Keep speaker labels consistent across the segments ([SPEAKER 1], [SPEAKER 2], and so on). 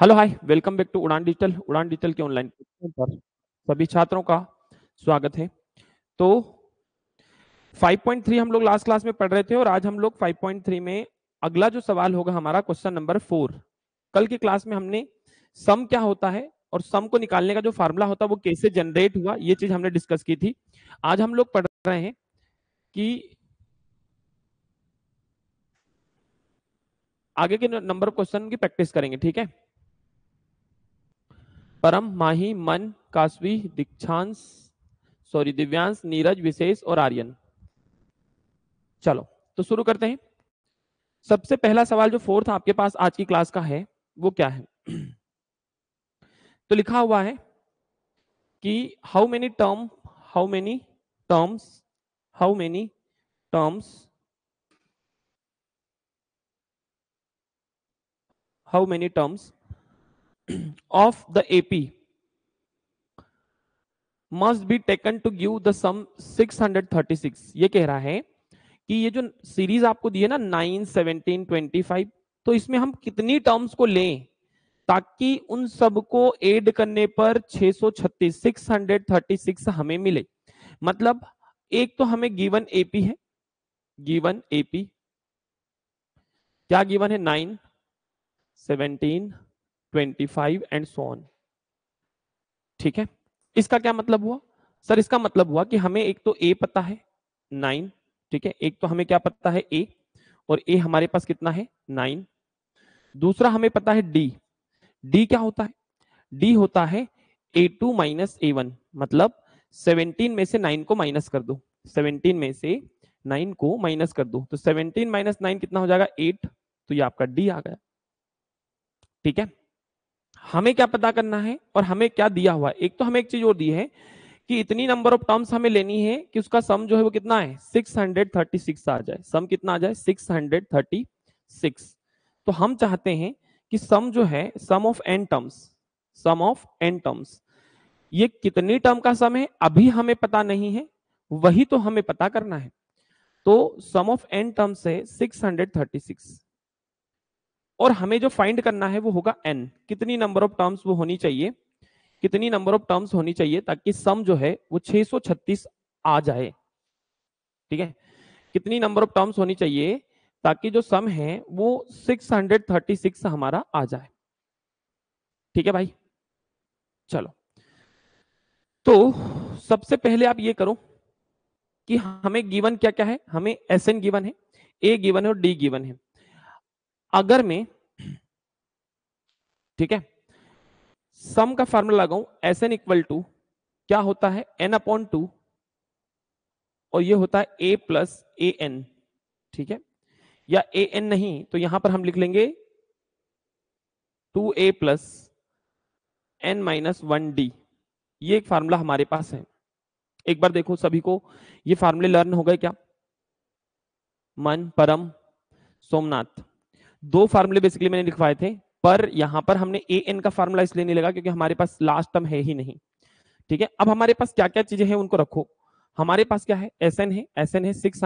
[SPEAKER 1] Hello hi welcome back to Udaan digital Udaan digital के online पर सभी छात्रों का स्वागत है। तो 5.3 हम लोग लास्ट क्लास में पढ़ रहे थे और आज हम लोग 5.3 में अगला जो सवाल होगा हमारा क्वेश्चन नंबर फोर कल की क्लास में हमने सम क्या होता है और सम को निकालने का जो फार्मूला होता है वो कैसे जनरेट हुआ, ये चीज़ हमने डिस्कस की थी। आज हम लोग पढ़ रहे हैं कि आगे के नंबर क्वेश्चन की प्रैक्टिस करेंगे, ठीक है? परम माही मन कासवी दीक्षांश सॉरी दिव्यांश नीरज, विशेष और आर्यन। चलो तो शुरू करते हैं। सबसे पहला सवाल जो फोर्थ आपके पास आज की क्लास का है, वो क्या है? तो लिखा हुआ है कि how many term how many terms how many terms how many terms of the AP must be taken to give the sum 636 ये कह रहा है कि ये जो सीरीज़ आपको दी है ना 9 17 25 तो इसमें हम कितनी टर्म्स को लें ताकि उन सबको ऐड करने पर 636 636 हमें मिले। मतलब एक तो हमें गिवन एपी है गिवन एपी क्या गिवन है? 9 17 25 एंड सोन ठीक है? इसका क्या मतलब हुआ? सर, इसका मतलब हुआ कि हमें एक तो ए पता है नाइन ठीक है? एक तो हमें क्या पता है? ए और ए हमारे पास कितना है? नाइन दूसरा हमें पता है डी डी क्या होता है? डी होता है A two minus A one मतलब सेवनटीन में से नाइन को माइनस कर दो। सेवनटीन में से नाइन को माइनस कर दो। तो सेवनटीन माइनस नाइन कितना हो जाएगा? एट तो ये आपका डी आ गया। ठीक है? हमें क्या पता करना है और हमें क्या दिया हुआ है? एक तो हमें एक चीज़ और दी है कि इतनी नंबर ऑफ़ टर्म्स हमें लेनी है कि उसका सम जो है वो कितना है? 636 आ जाए। सम कितना आ जाए? 636 तो हम चाहते हैं कि सम जो है sum of N terms sum of N terms ये कितनी टर्म का सम है? अभी हमें पता नहीं है। वही तो हमें पता करना है। तो सम ऑफ़ एन टर्म्स है 636 और हमें जो फाइंड करना है वो होगा एन कितनी नंबर ऑफ़ टर्म्स वो होनी चाहिए? कितनी नंबर ऑफ़ टर्म्स होनी चाहिए ताकि सम जो है वो 636 आ जाए? ठीक है? कितनी नंबर ऑफ़ टर्म्स होनी चाहिए ताकि जो सम है वो 636 हमारा आ जाए? ठीक है भाई? चलो। तो सबसे पहले आप ये करो कि हमें गिवन क्या क्या है? हमें एस एन गिवन है ए गिवन है और डी गिवन है। अगर मैं, ठीक है सम का फार्मूला लगाऊँ एस एन इक्वल टू क्या होता है? एन अपॉन टू और ये होता है ए प्लस ए एन ठीक है? या ए एन नहीं तो यहाँ पर हम लिख लेंगे two A plus N minus one D ये एक फार्मूला हमारे पास है। एक बार देखो सभी को, ये फार्मूले लर्न हो गए क्या? मन परम सोमनाथ। दो फार्मूले बेसिकली मैंने लिखवाए थे, पर यहाँ पर हमने ए एन का फार्मूला इसलिए नहीं लगा क्योंकि हमारे पास लास्ट टर्म है ही नहीं। ठीक है? अब हमारे पास क्या क्या चीज़ें हैं उनको रखो। हमारे पास क्या है? एस एन है। एस एन है सिक्स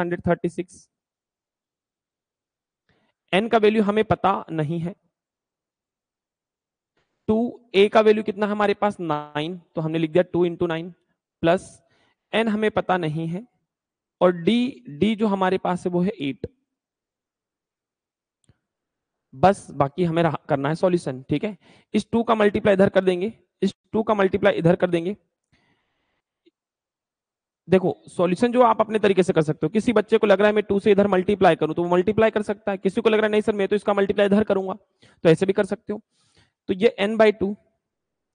[SPEAKER 1] सिक्स एन का वैल्यू हमें पता नहीं है। टू ए का वैल्यू कितना हमारे पास? नाइन तो हमने लिख दिया two into nine plus N हमें पता नहीं है। और डी डी जो हमारे पास है वो है एट बस बाकी हमें करना है सॉल्यूशन ठीक है? इस टू का मल्टीप्लाई इधर कर देंगे, इस टू का मल्टीप्लाई इधर कर देंगे। देखो सॉल्यूशन जो आप अपने तरीके से कर सकते हो। किसी बच्चे को लग रहा है मैं टू से इधर मल्टीप्लाई करूँ तो वो मल्टीप्लाई कर सकता है। किसी को लग रहा है, नहीं सर, मैं तो इसका मल्टीप्लाई इधर करूँगा। तो ऐसे भी कर सकते हो। तो ये एन बाई टू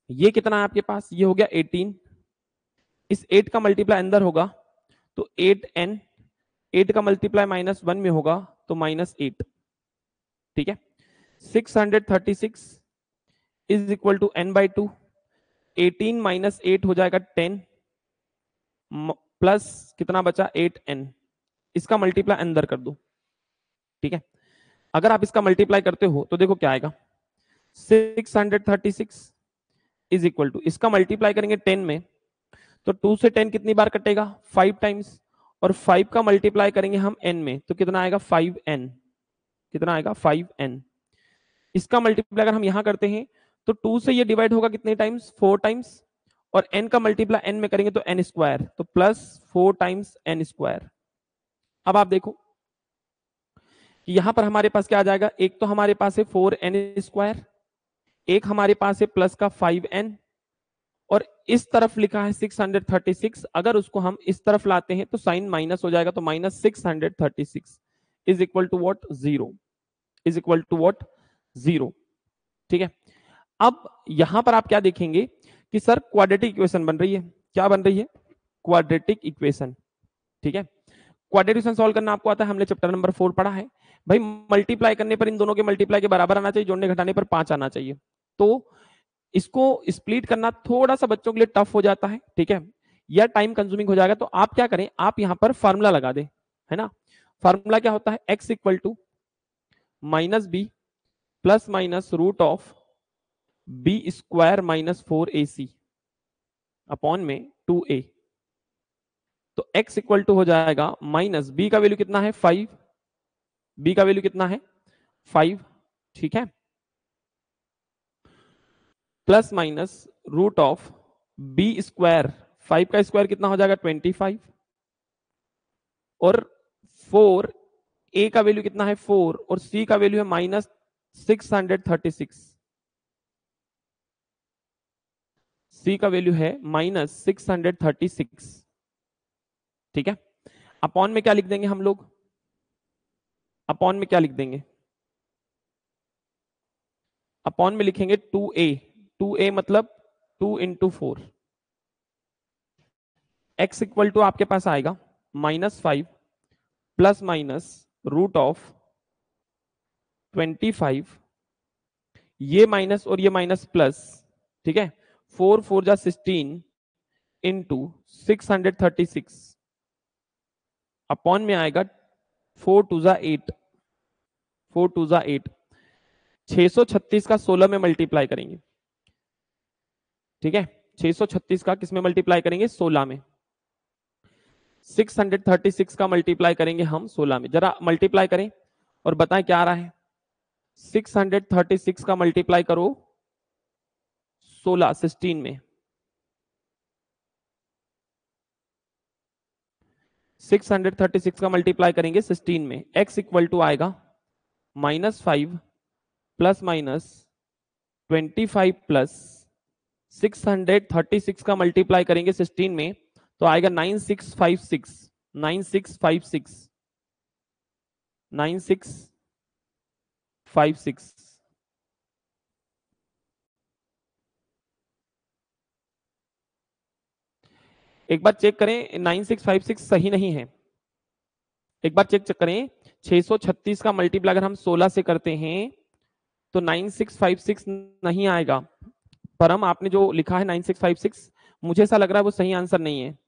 [SPEAKER 1] ये कितना है आपके पास? ये हो गया एटीन इस एट का मल्टीप्लाई अंदर होगा तो एट एन एट का मल्टीप्लाई माइनस वन में होगा तो माइनस एट ठीक है? 636 is equal to N by two eighteen minus eight हो जाएगा टेन. प्लस कितना बचा? एट एन इसका मल्टीप्लाई अंदर कर दो। ठीक है? अगर आप इसका मल्टीप्लाई करते हो तो देखो क्या आएगा। 636 इज़ इक्वल टू इसका मल्टीप्लाई करेंगे 10 में तो 2 से 10 कितनी बार कटेगा? 5 टाइम्स और 5 का मल्टीप्लाई करेंगे हम n में तो कितना आएगा? 5n कितना आएगा? 5n इसका मल्टीप्लाई अगर हम यहाँ करते हैं तो टू से ये डिवाइड होगा कितने टाइम्स फोर टाइम्स और एन का मल्टीप्लाई एन में करेंगे तो एन स्क्वायर तो plus four times N square अब आप देखो कि यहाँ पर हमारे पास क्या आ जाएगा? एक तो हमारे पास है फोर एन स्क्वायर एक हमारे पास है प्लस का फाइव एन और इस तरफ़ लिखा है 636 अगर उसको हम इस तरफ़ लाते हैं तो साइन माइनस हो जाएगा तो minus six hundred thirty six is equal to what zero is equal to what zero. ठीक है? अब यहाँ पर आप क्या देखेंगे कि सर क्वाड्रेटिक इक्वेशन बन रही है। क्या बन रही है? क्वाड्रेटिक इक्वेशन ठीक है? क्वाड्रेटिक सॉल्व करना आपको आता है। हमने चैप्टर नंबर फोर पढ़ा है। भाई मल्टीप्लाई करने पर इन दोनों के मल्टीप्लाई के बराबर आना चाहिए, जोड़ने घटाने पर पाँच आना चाहिए। तो इसको स्प्लिट करना थोड़ा सा बच्चों के लिए टफ हो जाता है। ठीक है? या टाइम कंज्यूमिंग हो जाएगा। तो आप क्या करें? आप यहाँ पर फॉर्मूला लगा दें। है ना? फॉर्मूला क्या होता है? X equal to minus B plus minus root of B square minus four A C upon में टू ए तो x इक्वल टू हो जाएगा माइनस बी का वैल्यू कितना है? फाइव बी का वैल्यू कितना है? फाइव ठीक है? Plus minus root of B square five का स्क्वायर कितना हो जाएगा? ट्वेंटी फाइव और फोर ए का वैल्यू कितना है? फोर और सी का वैल्यू है minus six hundred thirty six. C का वैल्यू है minus six hundred thirty six. ठीक है? अपॉन में क्या लिख देंगे हम लोग? अपॉन में क्या लिख देंगे? अपॉन में लिखेंगे टू ए टू ए मतलब two into four x equal to आपके पास आएगा minus five plus minus root of twenty five ये माइनस और ये माइनस प्लस ठीक है? फोर फोर जा sixteen into six hundred thirty six upon में आएगा फोर टू जा एट फोर टू जा एट छह सौ छत्तीस का सोलह में मल्टीप्लाई करेंगे। ठीक है? 636 का किसमें मल्टीप्लाई करेंगे? 16 में। 636 का मल्टीप्लाई करेंगे हम 16 में। जरा मल्टीप्लाई करें और बताएँ क्या आ रहा है। 636 का मल्टीप्लाई करो 16 16 में। 636 का मल्टीप्लाई करेंगे 16 में। X इक्वल टू आएगा minus five plus minus twenty five plus 636 का मल्टीप्लाई करेंगे 16 में तो आएगा 9656 9656 9656 एक बार चेक करें 9656 सही नहीं है। एक बार चेक चेक करें 636 का मल्टीप्लाई अगर हम 16 से करते हैं तो 9656 नहीं आएगा। परम, आपने जो लिखा है 9656 मुझे ऐसा लग रहा है वो सही आंसर नहीं है।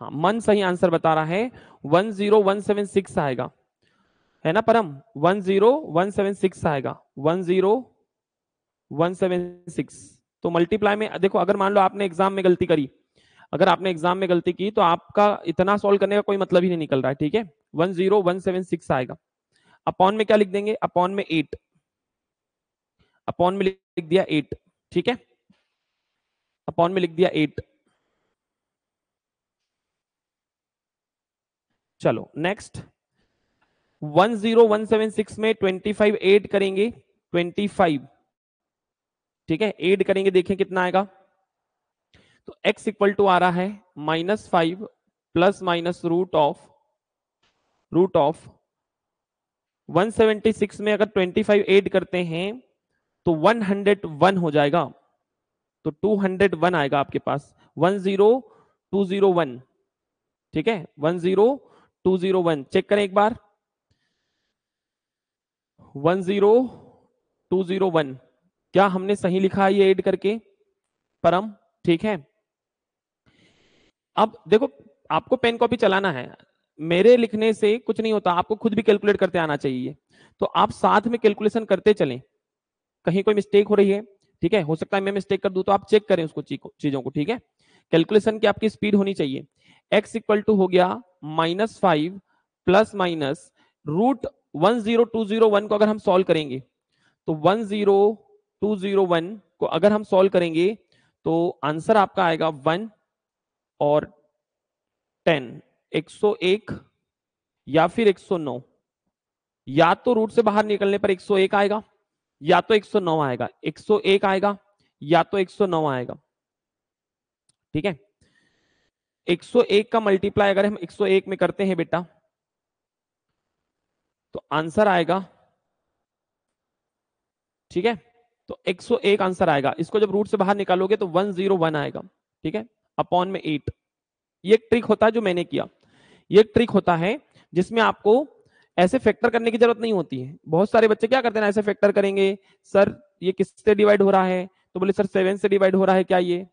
[SPEAKER 1] हाँ मन सही आंसर बता रहा है, one zero one seven six आएगा। है ना Param? One zero one seven six आएगा। One zero one seven six. तो मल्टीप्लाई में, देखो, अगर मान लो आपने एग्ज़ाम में गलती करी, अगर आपने एग्ज़ाम में गलती की तो आपका इतना सॉल्व करने का कोई मतलब ही नहीं निकल रहा है, ठीक है? One zero one seven six आएगा। अपॉन में क्या लिख देंगे? अपॉन में एट अपॉन में लिख दिया एट ठीक है? अपॉन में लिख दिया एट चलो next one zero one seven six में ट्वेंटी फाइव एड करेंगे ट्वेंटी फाइव ठीक है एड करेंगे, देखें कितना आएगा। तो x इक्वल टू आ रहा है minus five plus minus root of root of 176 में अगर 25 ऐड करते हैं तो 101 हो जाएगा। तो 201 आएगा आपके पास। 10201 ठीक है? 10201 चेक करें एक बार. 10201 क्या हमने सही लिखा है ये ऐड करके? परम, ठीक है? अब देखो, आपको पेन कॉपी चलाना है. मेरे लिखने से कुछ नहीं होता, आपको खुद भी कैलकुलेट करते आना चाहिए. तो आप साथ में कैलकुलेशन करते चलें. कहीं कोई मिस्टेक हो रही है, ठीक है? हो सकता है मैं मिस्टेक कर दूँ तो आप चेक करें उसको चीज़ों को, ठीक है? कैलकुलेशन की आपकी स्पीड होनी चाहिए. X इक्वल टू हो गया minus five plus minus root one zero two zero one को अगर हम सॉल्व करेंगे तो one zero two zero one को अगर हम सॉल्व करेंगे तो आंसर आपका आएगा वन और टेन एक सौ एक या फिर एक सौ नौ। या तो रूट से बाहर निकलने पर 101 आएगा, या तो 109 आएगा 101 आएगा, या तो 109 आएगा। ठीक है? 101 का मल्टीप्लाई अगर हम 101 में करते हैं बेटा तो आंसर आएगा, ठीक है? तो 101 आंसर आएगा। इसको जब रूट से बाहर निकालोगे तो 101 आएगा, ठीक है? अपॉन में 8 ये एक ट्रिक होता है जो मैंने किया। ये एक ट्रिक होता है जिसमें आपको ऐसे फैक्टर करने की ज़रूरत नहीं होती है। बहुत सारे बच्चे क्या करते हैं ऐसे फैक्टर करेंगे, सर, ये किससे डिवाइड हो रहा है? तो बोले, सर सेवन से डिवाइड हो रहा है क्या ये?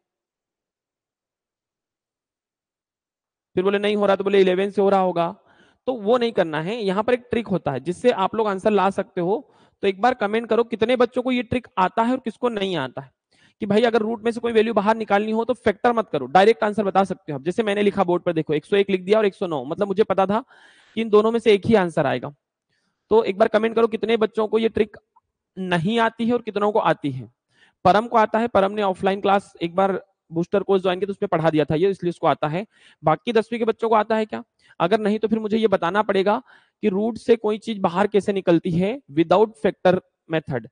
[SPEAKER 1] फिर बोले, नहीं हो रहा। तो बोले, इलेवन से हो रहा होगा। तो वो नहीं करना है। यहाँ पर एक ट्रिक होता है, जिससे आप लोग आंसर ला सकते हो। तो एक बार कमेंट करो, कितने बच्चों को ये ट्रिक आता है और किसको नहीं आता है। कि भाई, अगर रूट में से कोई वैल्यू बाहर निकालनी हो तो फैक्टर मत करो। डायरेक्ट आंसर बता सकते हो आप। जैसे मैंने लिखा बोर्ड पर, देखो 101 लिख दिया और 109 मतलब मुझे पता था कि इन दोनों में से एक ही आंसर आएगा। तो एक बार कमेंट करो, कितने बच्चों को ये ट्रिक नहीं आती है और कितनों को आती है। परम को आता है, परम ने ऑफलाइन क्लास एक बार बूस्टर कोर्स ज्वाइन किया तो उसमें पढ़ा दिया था, ये इसलिए उसको आता है। बाकी दसवीं के बच्चों को आता है क्या? अगर नहीं तो फिर मुझे ये बताना पड़ेगा कि रूट से कोई चीज़ बाहर कैसे निकलती है विदाउट फैक्टर मेथड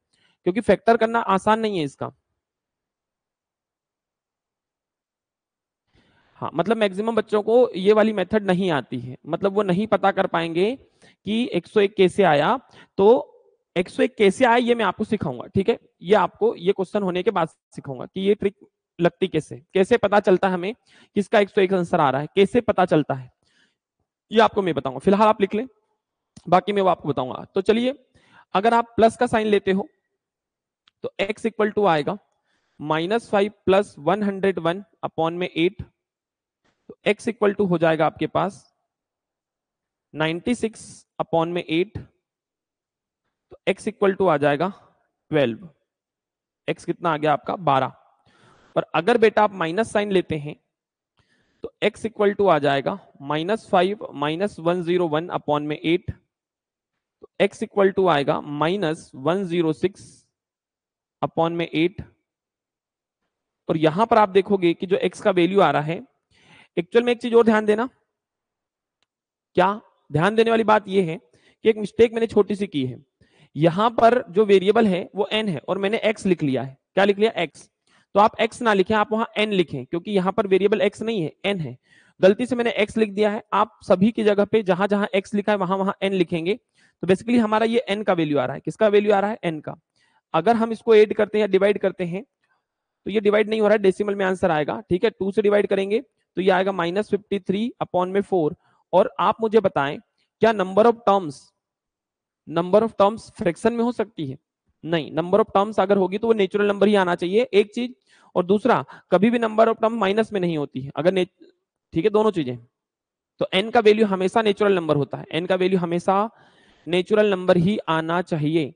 [SPEAKER 1] क्योंकि फैक्टर करना आसान नहीं है इसका। हाँ मतलब मैक्सिमम बच्चों को ये वाली मेथड नहीं आती है। मतलब वो नहीं पता कर पाएँगे कि 101 कैसे आया तो 101 कैसे आया ये मैं आपको सिखाऊँगा, ठीक है? ये आपको ये क्वेश्चन होने के बाद सिखाऊँगा कि ये ट्रिक लगती कैसे? कैसे पता चलता है हमें किसका 101 आंसर आ रहा है? कैसे पता चलता है? ये आपको मैं बताऊँगा। फ़िलहाल आप लिख लें, बाकी मैं वो आपको बताऊँगा। तो चलिए, अगर आप प्लस का साइन लेते हो तो x इक्वल टू आएगा minus five plus one hundred one upon में एट तो x इक्वल टू हो जाएगा आपके पास 96 अपॉन में 8 तो x इक्वल टू आ जाएगा 12 x कितना आ गया आपका? 12 और अगर बेटा आप माइनस साइन लेते हैं तो x इक्वल टू आ जाएगा minus five minus one zero one upon में एट तो x इक्वल टू आएगा minus one zero six upon में एट और यहाँ पर आप देखोगे कि जो x का वैल्यू आ रहा है एक्चुअल में एक चीज़ और ध्यान देना। क्या? ध्यान देने वाली बात यह है कि एक मिस्टेक मैंने छोटी सी की है। यहाँ पर जो वेरिएबल है, वो एन है और मैंने एक्स लिख लिया है। क्या लिख लिया? एक्स तो आप एक्स ना लिखें, आप वहाँ एन लिखें, क्योंकि यहाँ पर वेरिएबल एक्स नहीं है एन है। गलती से मैंने एक्स लिख दिया है, आप सभी की जगह पे जहाँ जहाँ एक्स लिखा है, वहाँ वहाँ एन लिखेंगे। तो बेसिकली हमारा ये एन का वैल्यू आ रहा है। किसका वैल्यू आ रहा है? एन का। अगर हम इसको एड करते हैं या डिवाइड करते हैं तो ये डिवाइड नहीं हो रहा है डेसिमल में आंसर आएगा। ठीक है? टू से डिवाइड करेंगे तो ये आएगा माइनस फिफ्टी थ्री अपॉन में फोर और आप मुझे बताएँ, क्या number of terms number of terms fraction में हो सकती है? नहीं नंबर ऑफ़ टर्म्स अगर होगी तो वो नेचुरल नंबर ही आना चाहिए, एक चीज़। और दूसरा, कभी भी नंबर ऑफ़ टर्म माइनस में नहीं होती है। अगर ठीक है, दोनों चीज़ें। तो एन का वैल्यू हमेशा नेचुरल नंबर होता है। एन का वैल्यू हमेशा नेचुरल नंबर ही आना चाहिए।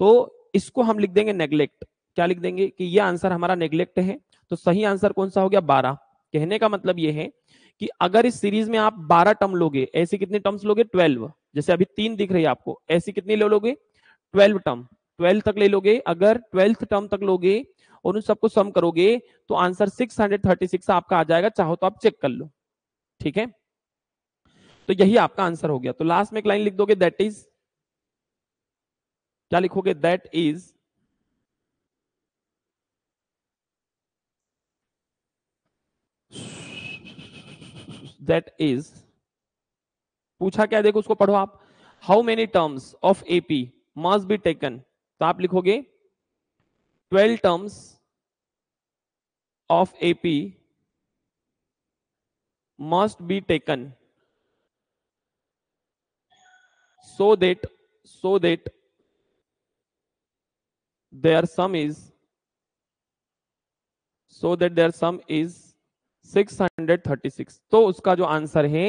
[SPEAKER 1] तो इसको हम लिख देंगे नेग्लेक्ट क्या लिख देंगे? कि ये आंसर हमारा नेग्लेक्ट है। तो सही आंसर कौन सा हो गया? बारह। कहने का मतलब ये है कि अगर इस सीरीज़ में आप 12 टर्म लोगे, ऐसी कितनी टर्म्स लोगे? 12 जैसे अभी तीन दिख रही है आपको, ऐसी कितनी लोगे? 12 टर्म 12 तक ले लोगे, अगर ट्वेल्थ टर्म तक लोगे और उन सबको सम करोगे तो आंसर 636 आपका आ जाएगा, चाहो तो आप चेक कर लो। ठीक है? तो यही आपका आंसर हो गया। तो लास्ट में एक लाइन लिख दोगे दैट इज़ क्या लिखोगे? दैट इज़ दैट इज़ पूछा क्या देखो, उसको पढ़ो आप। How many terms of AP must be taken तो आप लिखोगे twelve terms of AP must be taken so that so that their sum is so that their sum is 636 तो उसका जो आंसर है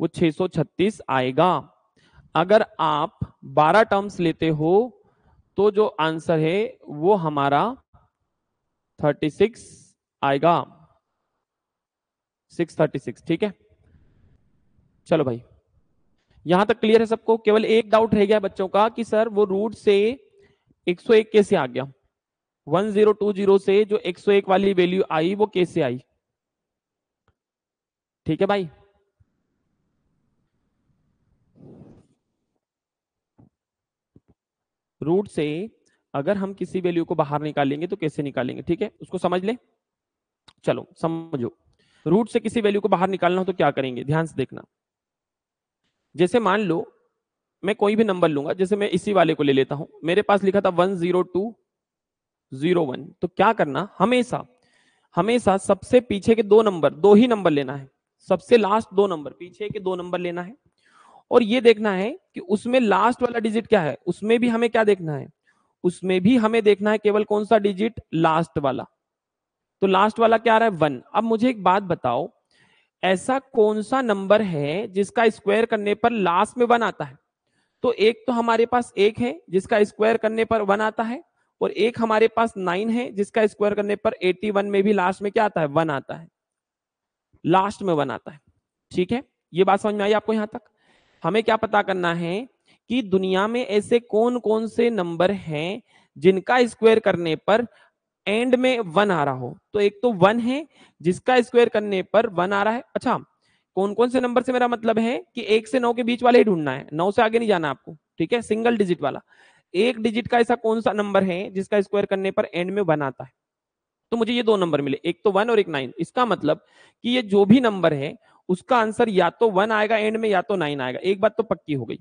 [SPEAKER 1] वो 636 आएगा। अगर आप 12 टर्म्स लेते हो तो जो आंसर है, वो हमारा 36 आएगा। सिक्स थर्टी सिक्स, ठीक है? चलो भाई। यहाँ तक क्लियर है सबको? केवल एक डाउट रह गया बच्चों का कि सर वो रूट से 101 कैसे आ गया? 1020 से जो 101 वाली वैल्यू आई, वो कैसे आई? ठीक है भाई? रूट से अगर हम किसी वैल्यू को बाहर निकालेंगे तो कैसे निकालेंगे? ठीक है? उसको समझ ले? चलो, समझो। रूट से किसी वैल्यू को बाहर निकालना हो तो क्या करेंगे? ध्यान से देखना। जैसे मान लो, मैं कोई भी नंबर लूँगा, जैसे मैं इसी वाले को ले लेता हूँ। मेरे पास लिखा था one zero two zero one. तो क्या करना? हमेशा हमेशा सबसे पीछे के दो नंबर, दो ही नंबर लेना है। सबसे लास्ट दो नंबर, पीछे के दो नंबर लेना है। और ये देखना है कि उसमें लास्ट वाला डिजिट क्या है? उसमें भी हमें क्या देखना है? उसमें भी हमें देखना है केवल कौन सा डिजिट लास्ट वाला। तो लास्ट वाला क्या आ रहा है? वन अब मुझे एक बात बताओ, ऐसा कौन सा नंबर है जिसका स्क्वायर करने पर लास्ट में वन आता है? तो एक तो हमारे पास एक है जिसका स्क्वायर करने पर वन आता है और एक हमारे पास नाइन है जिसका स्क्वायर करने पर एटी वन में भी लास्ट में क्या आता है? वन आता है। लास्ट में वन आता है। ठीक है? ये बात समझ में आई आपको यहाँ तक? हमें क्या पता करना है कि दुनिया में ऐसे कौन कौन से नंबर हैं जिनका स्क्वायर करने पर एंड में वन आ रहा हो? तो एक तो वन है, जिसका स्क्वायर करने पर वन आ रहा है। अच्छा कौन कौन से नंबर से मेरा मतलब है कि एक से नौ के बीच वाले ही ढूंढना है? नौ से आगे नहीं जाना आपको, ठीक है? सिंगल डिजिट वाला। एक डिजिट का ऐसा कौन सा नंबर है जिसका स्क्वायर करने पर एंड में वन आता है? तो मुझे ये दो नंबर मिले, एक तो वन और एक नाइन। इसका मतलब कि ये जो भी नंबर है उसका आंसर या तो वन आएगा एंड में या तो नाइन आएगा। एक बात तो पक्की हो गई।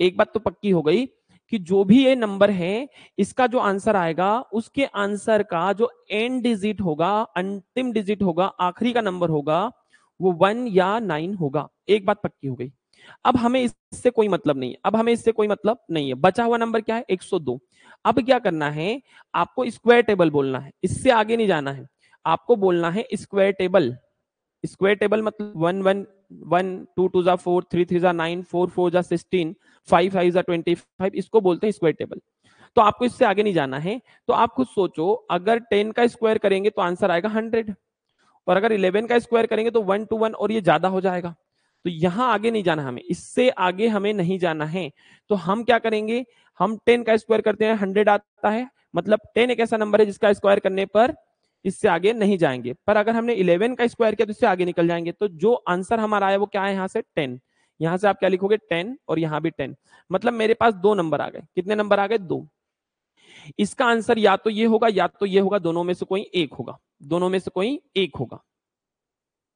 [SPEAKER 1] एक बात तो पक्की हो गई कि जो भी ये नंबर है, इसका जो आंसर आएगा, उसके आंसर का जो एंड डिजिट होगा, अंतिम डिजिट होगा, आखिरी का नंबर होगा, वो वन या नाइन होगा। एक बात पक्की हो गई। अब हमें इससे कोई मतलब नहीं है। अब हमें इससे कोई मतलब नहीं है। बचा हुआ नंबर क्या है? 102 अब क्या करना है? आपको स्क्वायर टेबल बोलना है। इससे आगे नहीं जाना है। आपको बोलना है स्क्वायर टेबल। स्क्वायर टेबल मतलब one one one, two two जा फोर, थ्री थ्री जा नाइन, फोर फोर जा सिक्सटीन, फाइव फाइव जा ट्वेंटी फाइव, इसको बोलते हैं स्क्वायर टेबल। तो आपको इससे आगे नहीं जाना है। तो आप खुद सोचो, अगर टेन का स्क्वायर करेंगे तो आंसर आएगा हंड्रेड। और अगर इलेवन का स्क्वायर करेंगे तो वन टू वन और ये ज़्यादा हो जाएगा। तो यहाँ आगे नहीं जाना हमें, इससे आगे हमें नहीं जाना है। तो हम क्या करेंगे, हम टेन का स्क्वायर करते हैं, हंड्रेड आता है। मतलब टेन एक ऐसा नंबर है जिसका स्क्वायर करने पर इससे आगे नहीं जाएँगे। पर अगर हमने इलेवन का स्क्वायर किया तो इससे आगे निकल जाएँगे। तो जो आंसर हमारा आया वो क्या है यहाँ से? टेन। यहाँ से आप क्या लिखोगे? टेन और यहाँ भी टेन। मतलब मेरे पास दो नंबर आ गए। कितने नंबर आ गए? दो। इसका आंसर या तो ये होगा या तो ये होगा। दोनों में से कोई एक होगा। दोनों में से कोई एक होगा।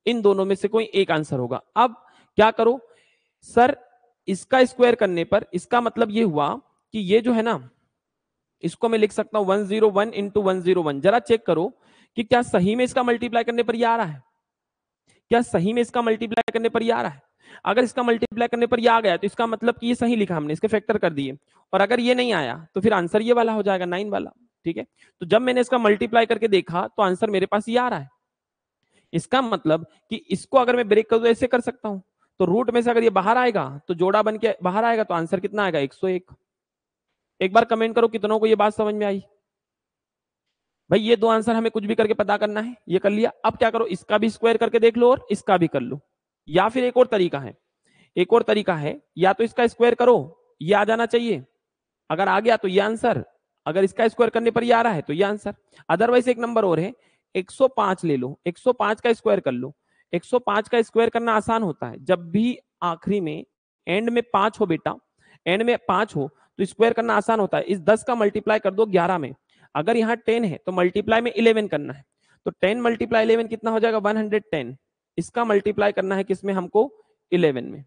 [SPEAKER 1] इन दोनों में से कोई एक आंसर होगा। अब क्या करो? सर, इसका स्क्वायर करने पर इसका मतलब ये हुआ कि ये जो है ना, इसको मैं लिख सकता हूँ one zero one into one zero one. जरा चेक करो कि क्या सही में इसका मल्टीप्लाई करने पर ये आ रहा है? क्या सही में इसका मल्टीप्लाई करने पर ये आ रहा है? अगर इसका मल्टीप्लाई करने पर ये आ गया तो इसका मतलब कि ये सही लिखा हमने, इसके फैक्टर कर दिए। और अगर ये नहीं आया तो फिर आंसर ये वाला हो जाएगा नाइन वाला, ठीक है? तो जब मैंने इसका मल्टीप्लाई करके देखा तो आंसर मेरे पास ये आ रहा है। इसका मतलब कि इसको अगर मैं ब्रेक कर दू, ऐसे कर सकता हूँ? तो रूट में से अगर ये बाहर आएगा तो जोड़ा बन के बाहर आएगा तो आंसर कितना आएगा? 101 एक। बार कमेंट करो, कितनों को ये बात समझ में आई? भाई, ये दो आंसर हमें कुछ भी करके पता करना है, ये कर लिया। अब क्या करो, इसका भी स्क्वायर करके देख लो और इसका भी कर लो। या फिर एक और तरीका है, एक और तरीका है, या तो इसका स्क्वायर करो, ये आ जाना चाहिए। अगर आ गया तो ये आंसर, अगर इसका स्क्वायर करने पर ये आ रहा है तो ये आंसर। अदरवाइज़ एक नंबर और है 105 ले लो 105 का स्क्वायर कर लो। 105 का स्क्वायर करना आसान होता है। जब भी आखिरी में एंड में पाँच हो बेटा एंड में पाँच हो तो स्क्वायर करना आसान होता है। इस दस का मल्टीप्लाई कर दो ग्यारह में। अगर यहाँ टेन है तो मल्टीप्लाई में इलेवन करना है। तो टेन मल्टीप्लाई इलेवन कितना हो जाएगा? वन हंड्रेड टेन इसका मल्टीप्लाई करना है किसमें? हमको इलेवन में।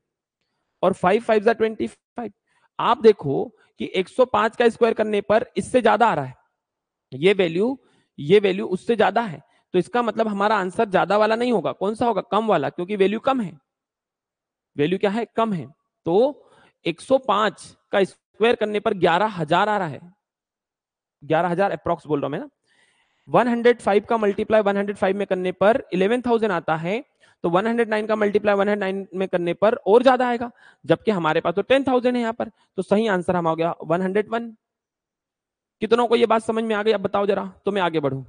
[SPEAKER 1] और फाइव फाइव जा ट्वेंटी फाइव आप देखो कि 105 का स्क्वायर करने पर इससे ज़्यादा आ रहा है। ये वैल्यू ये वैल्यू उससे ज़्यादा है। तो इसका मतलब हमारा आंसर ज़्यादा वाला नहीं होगा। कौन सा होगा? कम वाला, क्योंकि वैल्यू कम है। वैल्यू क्या है? कम है। तो 105 का स्क्वायर करने पर ग्यारह हज़ार आ रहा है। ग्यारह हज़ार अप्रोक्स बोल रहा हूँ मैं ना। 105 का मल्टीप्लाई 105 में करने पर 11,000 आता है तो 109 का मल्टीप्लाई 109 में करने पर और ज़्यादा आएगा जबकि हमारे पास तो 10,000 है यहाँ पर। तो सही आंसर हम हो गया 101 कितनों को ये बात समझ में आ गई? अब बताओ जरा तो मैं आगे बढ़ू।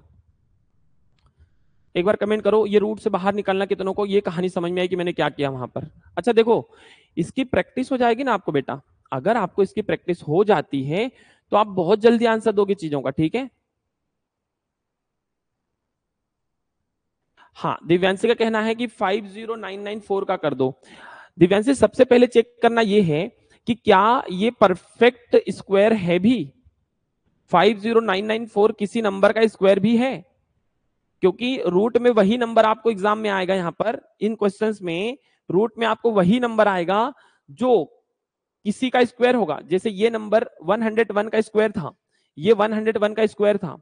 [SPEAKER 1] एक बार कमेंट करो ये रूट से बाहर निकलना कितनों को? ये कहानी समझ में आई कि मैंने क्या किया वहाँ पर। अच्छा देखो इसकी प्रैक्टिस हो जाएगी ना आपको बेटा। अगर आपको इसकी प्रैक्टिस हो जाती है तो आप बहुत जल्दी आंसर दोगे चीज़ों का, ठीक है? हाँ दिव्यांशी का कहना है कि five zero nine nine four का कर दो। दिव्यांशी, सबसे पहले चेक करना यह है कि क्या ये परफेक्ट स्क्वायर है भी? Five zero nine nine four किसी नंबर का स्क्वायर भी है? क्योंकि रूट में वही नंबर आपको एग्ज़ाम में आएगा यहाँ पर। इन क्वेश्चंस में रूट में आपको वही नंबर आएगा जो किसी का स्क्वायर होगा? जैसे ये नंबर 101 का स्क्वायर था, ये 101 का स्क्वायर था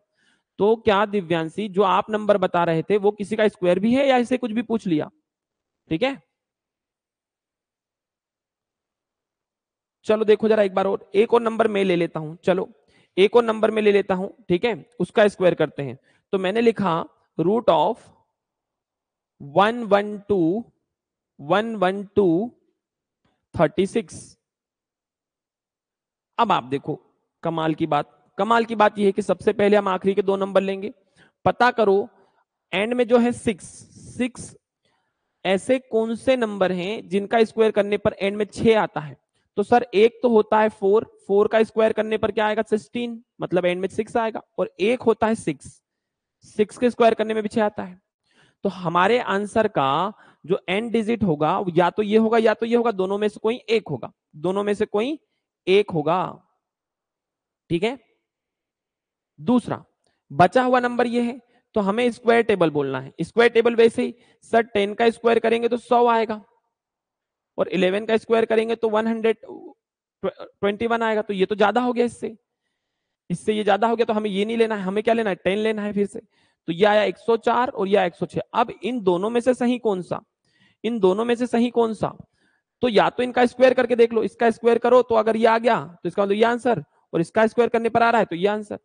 [SPEAKER 1] तो क्या दिव्यांशी, जो आप नंबर बता रहे थे, वो किसी का स्क्वायर भी है या इसे कुछ भी पूछ लिया? ठीक है? चलो देखो जरा एक बार और, एक और नंबर मैं ले लेता हूँ, चलो, एक और नंबर में ले लेता हूँ, ठीक है? उसका स्क्वायर करते हैं। तो मैंने लिखा root of one one two, one one two thirty six. अब आप देखो, कमाल की बात, कमाल की बात यह है कि सबसे पहले हम आखिरी के दो नंबर लेंगे। पता करो एंड में जो है सिक्स सिक्स ऐसे कौन से नंबर हैं जिनका स्क्वायर करने पर एंड में छह आता है? तो सर, एक तो होता है फोर फोर का स्क्वायर करने पर क्या आएगा? सिक्सटीन मतलब एंड में सिक्स आएगा, और एक होता है सिक्स सिक्स के स्क्वायर करने में भी छह आता है। तो हमारे आंसर का जो एंड डिजिट होगा, या तो ये होगा, या तो ये होगा, दोनों में से कोई एक होगा, दोनों में से कोई एक होगा। ठीक है? दूसरा, बचा हुआ नंबर ये है तो हमें स्क्वायर टेबल बोलना है। स्क्वायर टेबल वैसे ही, सर टेन का स्क्वायर करेंगे तो सौ आएगा। और इलेवन का स्क्वायर करेंगे तो वन हंड्रेड ट्वेंटी वन आएगा। तो ये तो ज़्यादा हो गया इससे। इससे ये ज़्यादा हो गया तो हमें ये नहीं लेना है। हमें क्या लेना है? टेन लेना है फिर से। तो ये आया 104 और ये आया 106 अब इन दोनों में से सही कौन सा? इन दोनों में से सही कौन सा? तो या तो इनका स्क्वायर करके देख लो, इसका स्क्वायर करो तो अगर ये आ गया तो इसका मतलब ये आंसर, और इसका स्क्वायर करने पर आ रहा है तो ये आंसर।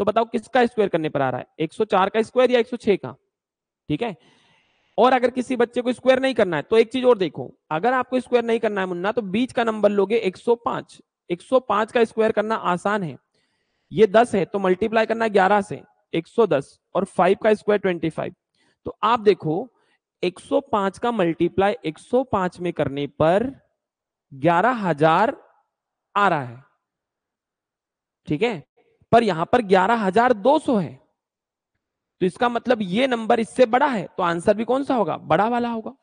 [SPEAKER 1] तो बताओ किसका स्क्वायर करने पर आ रहा है? 104 का स्क्वायर या 106 का? ठीक है? और अगर किसी बच्चे को स्क्वायर नहीं करना है तो एक चीज़ और देखो, अगर आपको स्क्वायर नहीं करना है मुन्ना तो बीच का नंबर लोगे 105 105 का स्क्वायर करना आसान है। ये 10 है तो मल्टीप्लाई करना 11 से 110 और 5 का स्क्वायर 25 तो आप देखो 105 का मल्टीप्लाई 105 में करने पर ग्यारह हज़ार आ रहा है। ठीक है? पर यहाँ पर ग्यारह हज़ार दो सौ है। तो इसका मतलब ये नंबर इससे बड़ा है तो आंसर भी कौन सा होगा? बड़ा वाला होगा।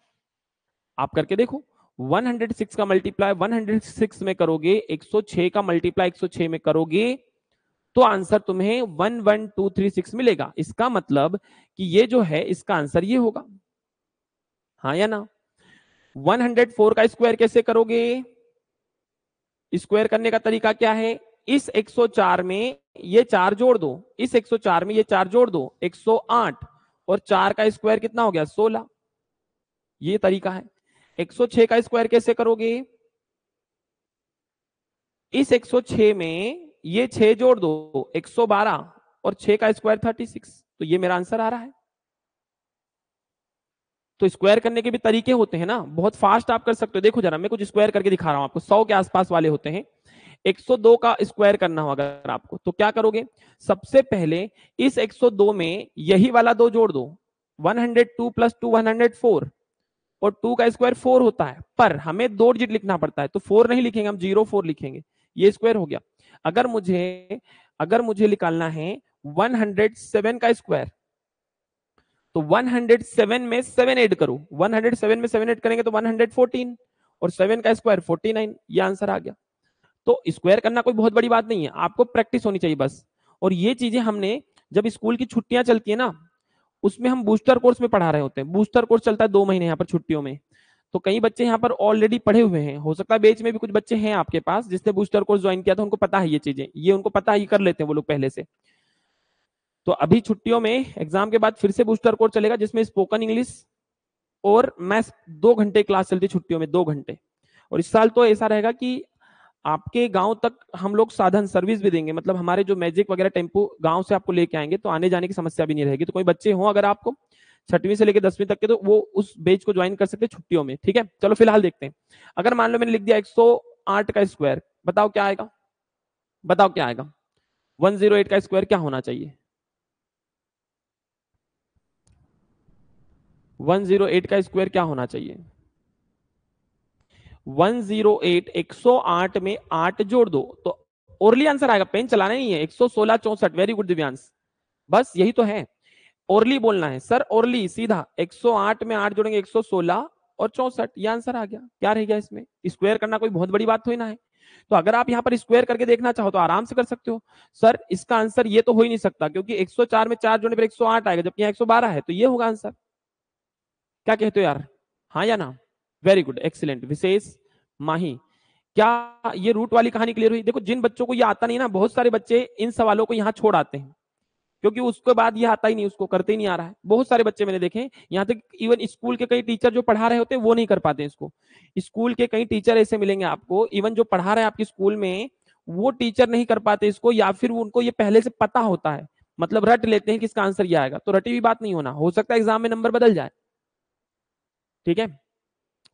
[SPEAKER 1] आप करके देखो। 106 का मल्टीप्लाई 106 में करोगे 106 का मल्टीप्लाई 106 में करोगे तो आंसर तुम्हें 11236 मिलेगा। इसका मतलब कि ये जो है, इसका आंसर ये होगा। हाँ या ना? 104 का स्क्वायर कैसे करोगे? स्क्वायर करने का तरीका क्या है? इस 104 में ये चार जोड़ दो। इस 104 में ये चार जोड़ दो। 108 और चार का स्क्वायर कितना हो गया? 16 ये तरीका है। 106 का स्क्वायर कैसे करोगे? इस 106 में ये 6 जोड़ दो। 112 और 6 का स्क्वायर 36 तो ये मेरा आंसर आ रहा है। तो स्क्वायर करने के भी तरीके होते हैं ना, बहुत फास्ट आप कर सकते हो। देखो जरा, मैं कुछ स्क्वायर करके दिखा रहा हूँ आपको। 100 के आसपास वाले होते हैं। 102 का स्क्वायर करना होगा अगर आपको तो क्या करोगे? सबसे पहले इस 102 में यही वाला दो जोड़ दो। 102 प्लस टू वन और टू का स्क्वायर फोर होता है। पर हमें दो डिजिट लिखना पड़ता है तो फोर नहीं लिखेंगे, हम ज़ीरो फोर लिखेंगे। ये स्क्वायर हो गया। अगर मुझे अगर मुझे निकालना है 107 का स्क्वायर तो 107 में 7 ऐड करो। 107 में 7 ऐड करेंगे तो 114 और 7 का स्क्वायर 49 ये आंसर आ गया। तो स्क्वायर करना कोई बहुत बड़ी बात नहीं है, आपको प्रैक्टिस होनी चाहिए बस। और ये चीज़ें हमने जब स्कूल की छुट्टियाँ चलती है ना, उसमें हम बूस्टर कोर्स में पढ़ा रहे होते हैं। बूस्टर कोर्स चलता है दो महीने यहाँ पर छुट्टियों में। तो कई बच्चे यहाँ पर ऑलरेडी पढ़े हुए हैं। हो सकता है बेच में भी कुछ बच्चे हैं आपके पास जिसने बूस्टर कोर्स ज्वाइन किया था, उनको पता है ये चीज़ें। ये उनको पता ही कर लेते हैं वो लोग पहले से। तो अभी छुट्टियों में एग्ज़ाम के बाद फिर से बूस्टर कोर्स चलेगा, जिसमें स्पोकन इंग्लिश और मैथ्स दो घंटे क्लास चलती छुट्टियों में, दो घंटे। और इस साल तो ऐसा रहेगा कि आपके गाँव तक हम लोग साधन सर्विस भी देंगे। मतलब हमारे जो मैजिक वगैरह टेंपो गाँव से आपको लेके आएँगे तो आने जाने की समस्या भी नहीं रहेगी। तो कोई बच्चे हो अगर आपको, छठवीं से लेकर दसवीं तक के तो वो उस बेच को ज्वाइन कर सकते छुट्टियों में, ठीक है? चलो फ़िलहाल देखते हैं। अगर मान लो मैंने लिख दिया एक सौ आठ का स्क्वायर बताओ क्या आएगा? बताओ क्या आएगा? 108 का स्क्वायर क्या होना चाहिए? 108 का स्क्वायर क्या होना चाहिए? 108 108 में 8 जोड़ दो तो ओरली आंसर आएगा। पेन चलाना नहीं है। 116 चौसठ वेरी गुड दिव्यांश। बस यही तो है। ओरली बोलना है। सर ओरली सीधा 108 में 8 जोड़ेंगे 116 और चौसठ, ये आंसर आ गया। क्या रह गया इसमें? स्क्वायर करना कोई बहुत बड़ी बात थोड़ी ना है। तो अगर आप यहाँ पर स्क्वायर करके देखना चाहो तो आराम से कर सकते हो। सर, इसका आंसर ये तो हो ही नहीं सकता, क्योंकि 104 में चार जोड़ने पर 108 आएगा, जबकि यहाँ 112 है तो ये होगा आंसर क्या कहते हो यार? हाँ या ना? Very good excellent Vishesh Mahi क्या ये रूट वाली कहानी क्लियर हुई? देखो, जिन बच्चों को ये आता नहीं ना, बहुत सारे बच्चे इन सवालों को यहाँ छोड़ आते हैं। क्योंकि उसके बाद ये आता ही नहीं, उसको करते ही नहीं आ रहा है। बहुत सारे बच्चे मैंने देखे यहाँ तक इवन स्कूल के कई टीचर जो पढ़ा रहे होते हैं, वो नहीं कर पाते इसको। स्कूल के कई टीचर ऐसे मिलेंगे आपको इवन जो पढ़ा रहे हैं आपके स्कूल में, वो टीचर नहीं कर पाते इसको, या फिर उनको ये पहले से पता होता है। मतलब रट लेते हैं कि इसका आंसर ये आएगा। तो रटी हुई बात नहीं होना। हो सकता है एग्ज़ाम में नंबर बदल जाए। ठीक है?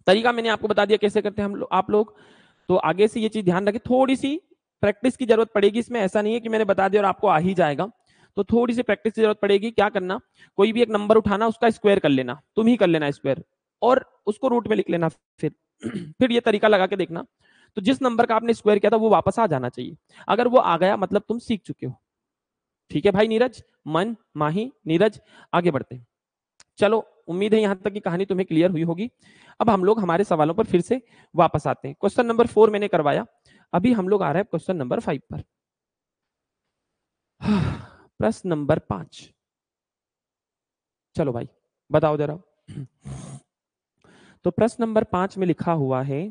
[SPEAKER 1] तरीका मैंने आपको बता दिया कैसे करते हैं हम लो, आप लोग। तो आगे से ये चीज़ ध्यान रखें थोड़ी सी प्रैक्टिस की ज़रूरत पड़ेगी इसमें ऐसा नहीं है कि मैंने बता दिया और आपको आ ही जाएगा। तो थोड़ी सी प्रैक्टिस की ज़रूरत पड़ेगी क्या करना कोई भी एक नंबर उठाना उसका स्क्वायर कर लेना तुम ही कर लेना स्क्वायर और उसको रूट में लिख लेना फिर फिर ये तरीका लगा के देखना तो जिस नंबर का आपने स्क्वायर किया था वो वापस आ जाना चाहिए। अगर वो आ गया मतलब तुम सीख चुके हो। ठीक है भाई नीरज? मन माही नीरज आगे बढ़ते चलो उम्मीद है यहाँ तक की कहानी तुम्हें क्लियर हुई होगी। अब हम लोग हमारे सवालों पर फिर से वापस आते हैं। क्वेश्चन नंबर फोर मैंने करवाया। अभी हम लोग आ रहे हैं क्वेश्चन नंबर फाइव पर। प्रश्न नंबर पाँच। चलो भाई, बताओ जरा। तो प्रश्न नंबर पाँच में लिखा हुआ है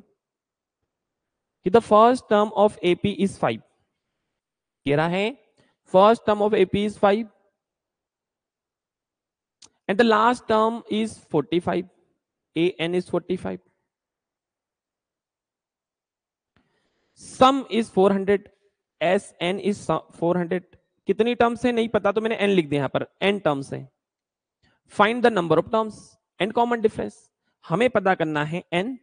[SPEAKER 1] कि the first term of AP is five कह रहा है first term of AP is five and the last term is 45 a n is 45 sum is 400 s n is 400 कितनी टर्म्स है? नहीं पता तो मैंने n लिख दिया यहाँ पर। N टर्म्स है। Find the number of terms and common difference हमें पता करना है n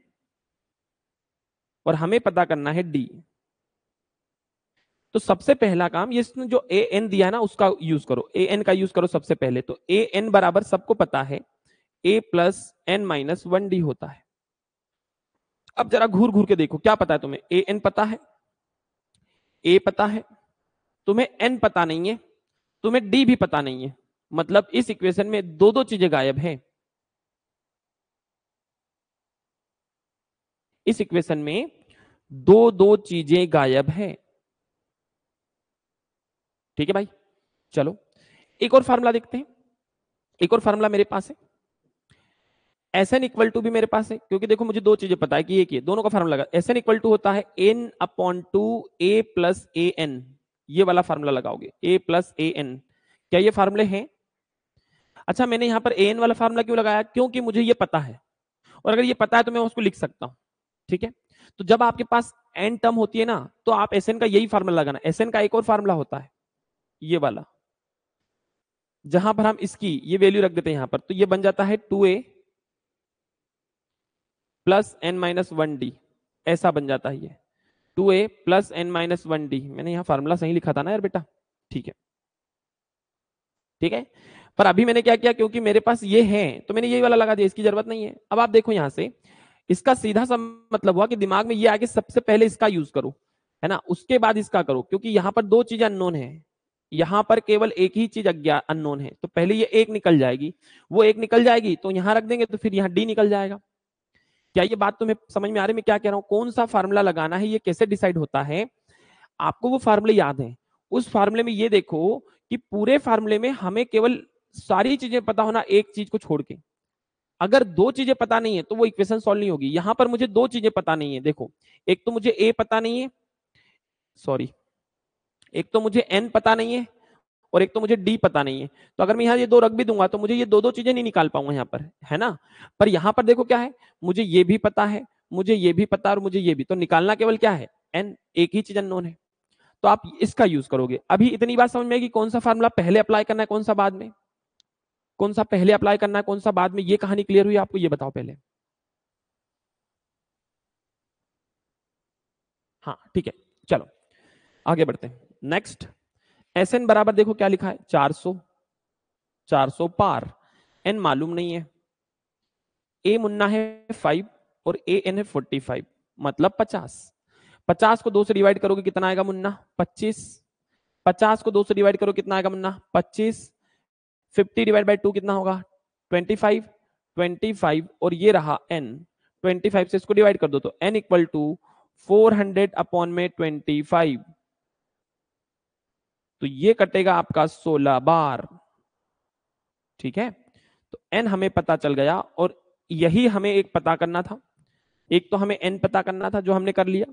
[SPEAKER 1] और हमें पता करना है d. तो सबसे पहला काम ये जो ए एन दिया ना, उसका यूज़ करो। ए एन का यूज़ करो सबसे पहले। तो ए एन बराबर सबको पता है। A plus n minus one d होता है। अब जरा घूर घूर के देखो, क्या पता है तुम्हें? ए एन पता है? ए पता है? तुम्हें एन पता नहीं है। तुम्हें डी भी पता नहीं है। मतलब इस इक्वेशन में दो दो चीज़ें गायब हैं। इस इक्वेशन में दो दो चीज़ें गायब हैं। ठीक है भाई? चलो, एक और फार्मूला देखते हैं। एक और फार्मूला मेरे पास है। एस एन इक्वल टू भी मेरे पास है, क्योंकि देखो मुझे दो चीज़ें पता है कि ये दोनों का फार्मूला लगा एस एन इक्वल टू होता है n upon two a plus a n ये वाला फार्मूला लगाओगे ए प्लस ए एन क्या ये फार्मूले हैं? अच्छा मैंने यहाँ पर ए एन वाला फार्मूला क्यों लगाया? क्योंकि मुझे ये पता है। और अगर ये पता है तो मैं उसको लिख सकता हूँ, ठीक है? तो जब आपके पास एन टर्म होती है ना तो आप एस एन का यही फार्मूला लगाना। एस एन का एक और फार्मूला होता है। ये वाला। जहाँ पर हम इसकी ये वैल्यू रख देते हैं यहाँ पर तो ये बन जाता है two a plus n minus one d ऐसा बन जाता है ये। Two a plus n minus one d मैंने यहाँ फार्मूला सही लिखा था ना यार बेटा? ठीक है। ठीक है? पर अभी मैंने क्या किया, क्योंकि मेरे पास ये है तो मैंने यही वाला लगा दिया, इसकी ज़रूरत नहीं है। अब आप देखो यहाँ से, इसका सीधा सा मतलब हुआ कि दिमाग में ये आगे सबसे पहले इसका यूज़ करो, है ना? उसके बाद इसका करो, क्योंकि यहाँ पर दो चीज़ें अननोन है। यहाँ पर केवल एक ही चीज़ अज्ञात अननोन है। तो पहले ये एक निकल जाएगी। वो एक निकल जाएगी तो यहाँ रख देंगे तो फिर यहाँ डी निकल जाएगा। क्या ये बात तुम्हें समझ में आ रही मैं क्या कह रहा हूँ? कौन सा फार्मूला लगाना है? ये कैसे डिसाइड होता है? आपको वो फार्मूले याद है। उस फार्मूले में ये देखो कि पूरे फार्मूले में हमें केवल सारी चीज़ें पता होना, एक चीज़ को छोड़ के। अगर दो चीज़ें पता नहीं है तो वो इक्वेशन सॉल्व नहीं होगी। यहाँ पर मुझे दो चीज़ें पता नहीं है। देखो, एक तो मुझे ए पता नहीं है। सॉरी एक तो मुझे एन पता नहीं है और एक तो मुझे डी पता नहीं है। तो अगर मैं यहाँ ये दो रख भी दूँगा तो मुझे ये दो दो चीज़ें नहीं निकाल पाऊँगा यहाँ पर, है ना? पर यहाँ पर देखो क्या है, मुझे ये भी पता है, मुझे ये भी पता और मुझे ये भी। तो निकालना केवल क्या है? एन एक ही चीज़ अननोन है। तो आप इसका यूज़ करोगे। अभी इतनी बात समझ में कि कौन सा फार्मूला पहले अप्लाई करना है, कौन सा बाद में? कौन सा पहले अप्लाई करना है, कौन सा बाद में? ये कहानी क्लियर हुई आपको ये बताओ पहले। हाँ ठीक है, चलो, आगे बढ़ते हैं। नेक्स्ट एस एन बराबर देखो क्या लिखा है? 400 400 पार। एन मालूम नहीं है। ए मुन्ना है फाइव और ए एन है फोर्टी फाइव मतलब पचास। पचास को दो से डिवाइड करोगे कितना आएगा मुन्ना? पच्चीस। पचास को दो से डिवाइड करो कितना आएगा मुन्ना? पच्चीस। फिफ्टी डिवाइड बाई टू कितना होगा? ट्वेंटी फाइव ट्वेंटी फाइव और ये रहा एन ट्वेंटी फाइव से इसको डिवाइड कर दो तो n equal to four hundred upon में ट्वेंटी फाइव तो ये कटेगा आपका सोलह बार। ठीक है? तो एन हमें पता चल गया और यही हमें एक पता करना था। एक तो हमें एन पता करना था जो हमने कर लिया।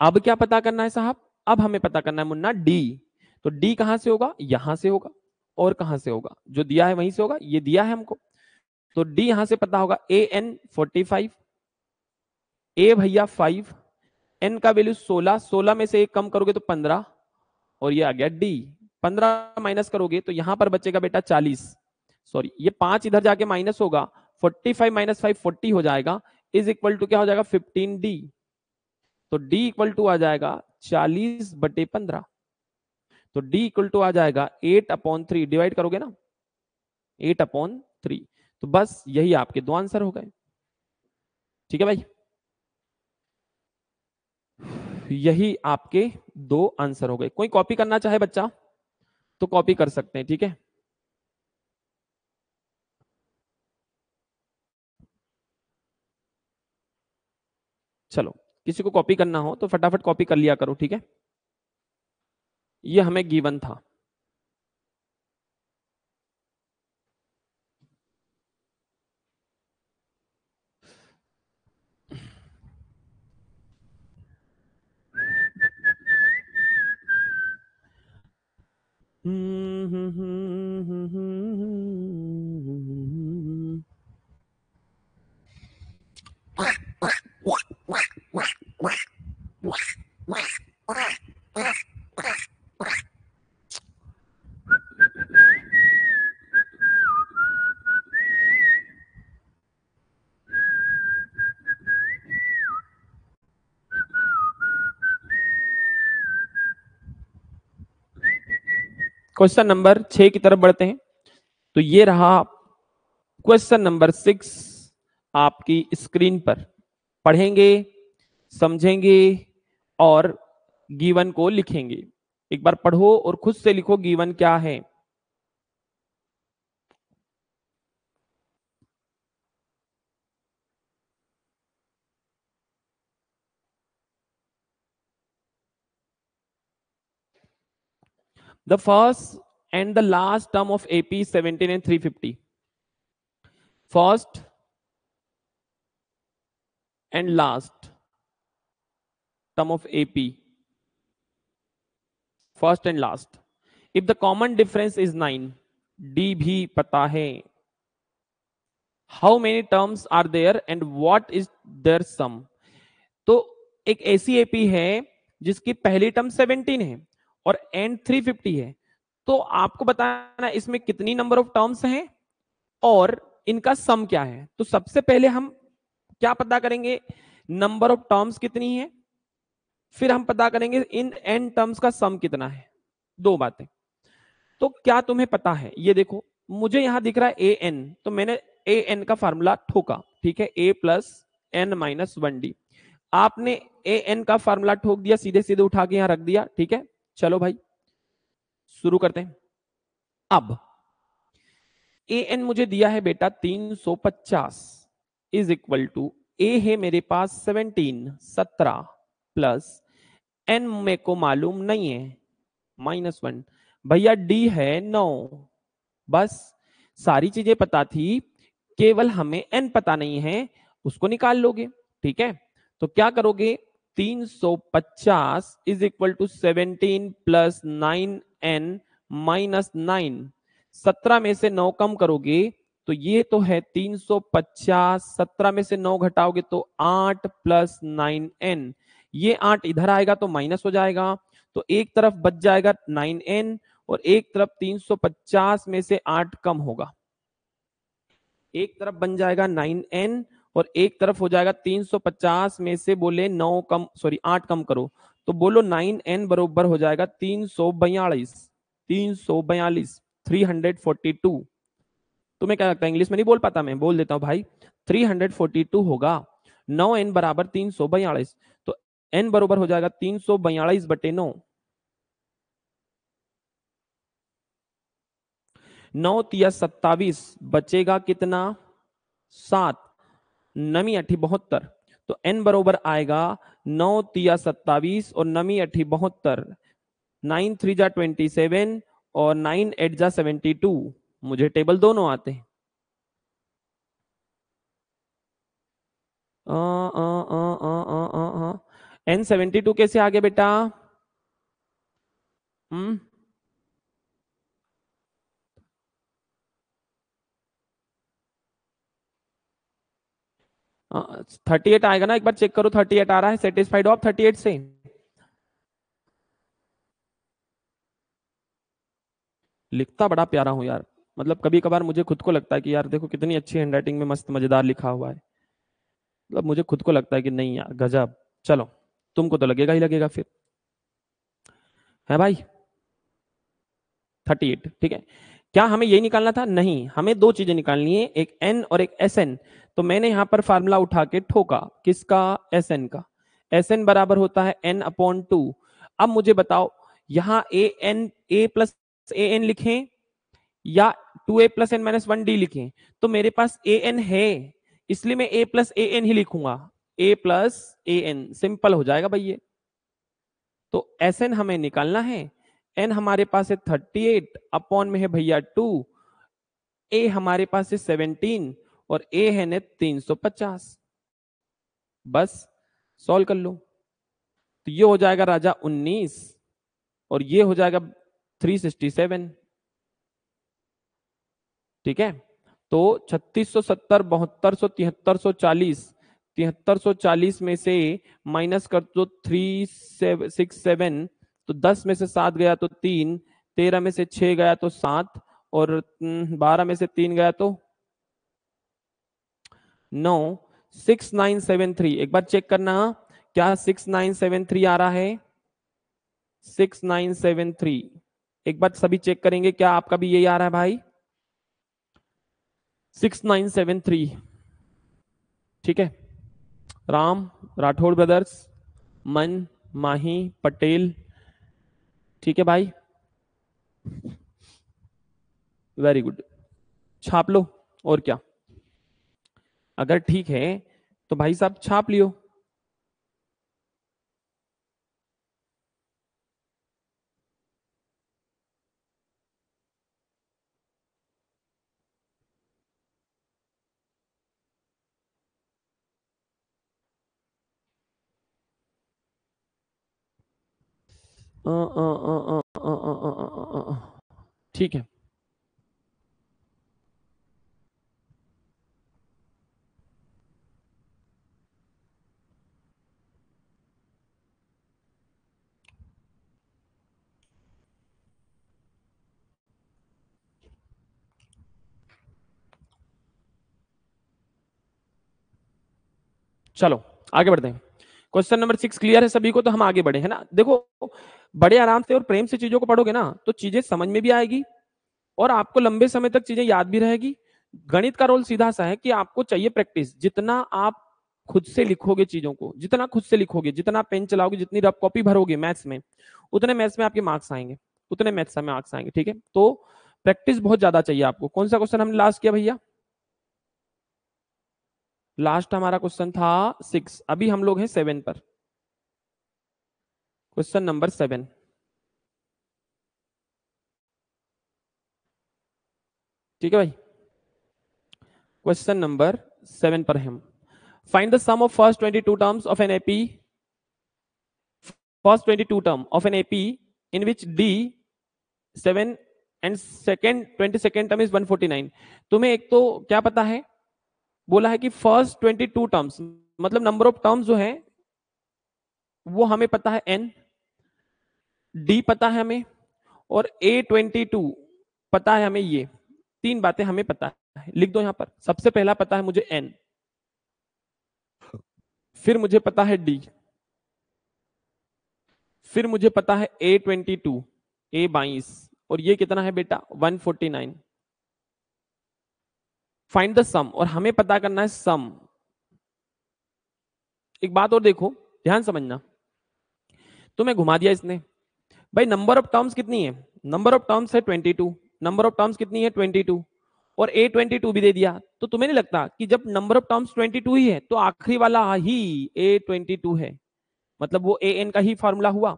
[SPEAKER 1] अब क्या पता करना है साहब? अब हमें पता करना है मुन्ना डी तो डी कहाँ से होगा? यहाँ से होगा और कहाँ से होगा? जो दिया है वहीं से होगा, ये दिया है हमको। तो डी यहाँ से पता होगा a n forty five a भैया फाइव एन का वैल्यू सोलह सोलह में से एक कम करोगे तो पंद्रह और ये आ गया डी। पंद्रह माइनस करोगे तो यहाँ पर बचेगा बेटा चालीस। सॉरी, ये पाँच इधर जाके माइनस होगा, forty five minus five forty हो जाएगा, इज़ इक्वल टू क्या हो जाएगा फिफ्टीन डी। तो डी इक्वल टू आ जाएगा चालीस बटे पंद्रह। तो डी इक्वल टू आ जाएगा एट अपॉन थ्री, डिवाइड करोगे ना? Eight upon three. तो बस यही आपके दो आंसर हो गए। ठीक है भाई? यही आपके दो आंसर हो गए। कोई कॉपी करना चाहे बच्चा तो कॉपी कर सकते हैं, ठीक है? चलो, किसी को कॉपी करना हो तो फटाफट कॉपी कर लिया करो, ठीक है? यह हमें गिवन था। 嗯哼哼哼哼哼哼。क्वेश्चन नंबर छह की तरफ़ बढ़ते हैं। तो ये रहा क्वेश्चन नंबर सिक्स आपकी स्क्रीन पर। पढ़ेंगे, समझेंगे और गीवन को लिखेंगे। एक बार पढ़ो और खुद से लिखो गीवन क्या है। The first and the last term of AP 17 and 350. First and last term of AP. First and last. If the common difference is 9, D भी पता है. How many terms are there and what is their sum? तो एक ऐसी AP है जिसकी पहली term 17 है और एंड 350 है। तो आपको बताना इसमें कितनी नंबर ऑफ़ टर्म्स हैं और इनका सम क्या है। तो सबसे पहले हम क्या पता करेंगे? नंबर ऑफ़ टर्म्स कितनी है? फिर हम पता करेंगे इन एन टर्म्स का सम कितना है। दो बातें। तो क्या तुम्हें पता है? ये देखो, मुझे यहाँ दिख रहा है ए एन तो मैंने ए एन का फार्मूला ठोका, ठीक है? A plus n minus one d आपने ए एन का फार्मूला ठोक दिया सीधे सीधे उठा के यहाँ रख दिया, ठीक है? चलो भाई, शुरू करते हैं। अब ए एन मुझे दिया है बेटा 350 इज़ इक्वल टू ए है मेरे पास 17 17 प्लस एन मेरे को मालूम नहीं है माइनस वन भैया डी है नौ। बस, सारी चीज़ें पता थी, केवल हमें एन पता नहीं है, उसको निकाल लोगे, ठीक है? तो क्या करोगे? 350 is equal to 17 plus nine n minus nine सत्रह में से नौ कम करोगे तो ये तो है 350 सत्रह में से नौ घटाओगे तो आठ प्लस नाइन एन ये आठ इधर आएगा तो माइनस हो जाएगा तो एक तरफ़ बच जाएगा नाइन एन और एक तरफ़ 350 में से आठ कम होगा। एक तरफ़ बन जाएगा नाइन एन और एक तरफ़ हो जाएगा 350 में से बोले नौ कम सॉरी आठ कम करो। तो बोलो नाइन एन बरोबर हो जाएगा तीन सौ बयालीस, तीन सौ बयालीस, थ्री हंड्रेड फोर्टी टू। तुम्हें क्या लगता है, इंग्लिश में नहीं बोल पाता मैं? बोल देता हूँ भाई 342 होगा, नौ एन बराबर तीन सौ बयालीस। तो एन बरोबर हो जाएगा तीन सौ बयालीस बटे नौ। नौ तिया सत्तावीस बचेगा कितना? सात। नमी अठी बहत्तर। तो एन बरोबर आएगा नौ तिया सत्तावीस और नमी अठी बहत्तर। नाइन थ्री जा ट्वेंटी सेवन और नाइन एट जा सेवेंटी टू। मुझे टेबल दोनों आते हैं। एन सेवेंटी टू कैसे आगे बेटा? हम्म? थर्टी एट आएगा ना? एक बार चेक करो थर्टी एट आ रहा है सेटिस्फाइड ऑफ़ थर्टी एट से? लिखता बड़ा प्यारा हूँ यार। मतलब कभी कभार मुझे खुद को लगता है कि यार देखो कितनी अच्छी हैंडराइटिंग में मस्त मज़ेदार लिखा हुआ है। मतलब मुझे खुद को लगता है कि नहीं यार, गजब। चलो, तुमको तो लगेगा ही लगेगा फिर। है भाई? थर्टी एट ठीक है? क्या हमें यही निकालना था? नहीं, हमें दो चीज़ें निकालनी है, एक एन और एक एस एन तो मैंने यहाँ पर फार्मूला उठा के ठोका। किसका? एस एन का। एस एन बराबर होता है एन अपॉन टू अब मुझे बताओ, यहाँ a n a plus a n लिखें या two a plus n minus one d लिखें? तो मेरे पास ए एन है, इसलिए मैं ए प्लस ए एन ही लिखूँगा। A plus a n simple हो जाएगा भैया तो एस एन हमें निकालना है। एन हमारे पास है थर्टी एट अपॉन में है भैया टू ए हमारे पास है सेवनटीन और ए है ने तीन सौ पचास बस सॉल्व कर लो। तो ये हो जाएगा राजा उन्नीस और ये हो जाएगा थ्री सिक्सटी सेवन ठीक है? तो छत्तीस सौ सत्तर, बहत्तर सौ तिहत्तर सौ चालीस, तिहत्तर सौ चालीस में से माइनस कर दो थ्री सेवन सिक्स सेवन तो दस में से सात गया तो तीन तेरह में से छह गया तो सात और हम्म, बारह में से तीन गया तो नौ। सिक्स नाइन सेवन थ्री एक बार चेक करना क्या सिक्स नाइन सेवन थ्री आ रहा है? सिक्स नाइन सेवन थ्री एक बार सभी चेक करेंगे क्या आपका भी यही आ रहा है भाई? सिक्स नाइन सेवन थ्री ठीक है? राम राठौड़ ब्रदर्स मन माही पटेल ठीक है भाई? वेरी गुड छाप लो, और क्या? अगर ठीक है तो भाई साहब छाप लियो। ठीक है चलो आगे बढ़ते हैं क्वेश्चन नंबर सिक्स क्लियर है सभी को तो हम आगे बढ़े, है ना? देखो, बड़े आराम से और प्रेम से चीज़ों को पढ़ोगे ना तो चीज़ें समझ में भी आएगी और आपको लंबे समय तक चीज़ें याद भी रहेगी। गणित का रोल सीधा सा है कि आपको चाहिए प्रैक्टिस। जितना आप खुद से लिखोगे चीज़ों को, जितना खुद से लिखोगे, जितना पेन चलाओगे, जितनी रफ कॉपी भरोगे मैथ्स में, उतने मैथ्स में आपके मार्क्स आएँगे, उतने मैथ्स में मार्क्स आएँगे, ठीक है? तो प्रैक्टिस बहुत ज़्यादा चाहिए आपको। कौन सा क्वेश्चन हमने लास्ट किया भैया? लास्ट हमारा क्वेश्चन था सिक्स। अभी हम लोग हैं सेवन पर। Question number seven. ठीक है भाई? क्वेश्चन नंबर सेवन पर हम। Find the sum of first twenty two terms of an AP first twenty two term of an AP in which d seven and second twenty second term is one forty nine तुम्हें एक तो क्या पता है? बोला है कि first twenty two terms मतलब नंबर ऑफ़ टर्म्स जो है, वो हमें पता है एन डी पता है हमें, और ए ट्वेंटी टू पता है हमें ये। तीन बातें हमें पता है। लिख दो यहाँ पर। सबसे पहला पता है मुझे एन फिर मुझे पता है डी फिर मुझे पता है ए ट्वेंटी टू ए बाईस, और ये कितना है बेटा? One forty nine find the sum और हमें पता करना है सम एक बात और देखो, ध्यान समझना। तुम्हें घुमा दिया इसने। भाई नंबर ऑफ़ टर्म्स कितनी है? नंबर ऑफ़ टर्म्स है 22 नंबर ऑफ़ टर्म्स कितनी है? 22 और ए ट्वेंटी टू भी दे दिया। तो तुम्हें नहीं लगता कि जब नंबर ऑफ़ टर्म्स 22 ही है तो आखिरी वाला ही ए ट्वेंटी टू है? मतलब वो ए एन का ही फॉर्मूला हुआ।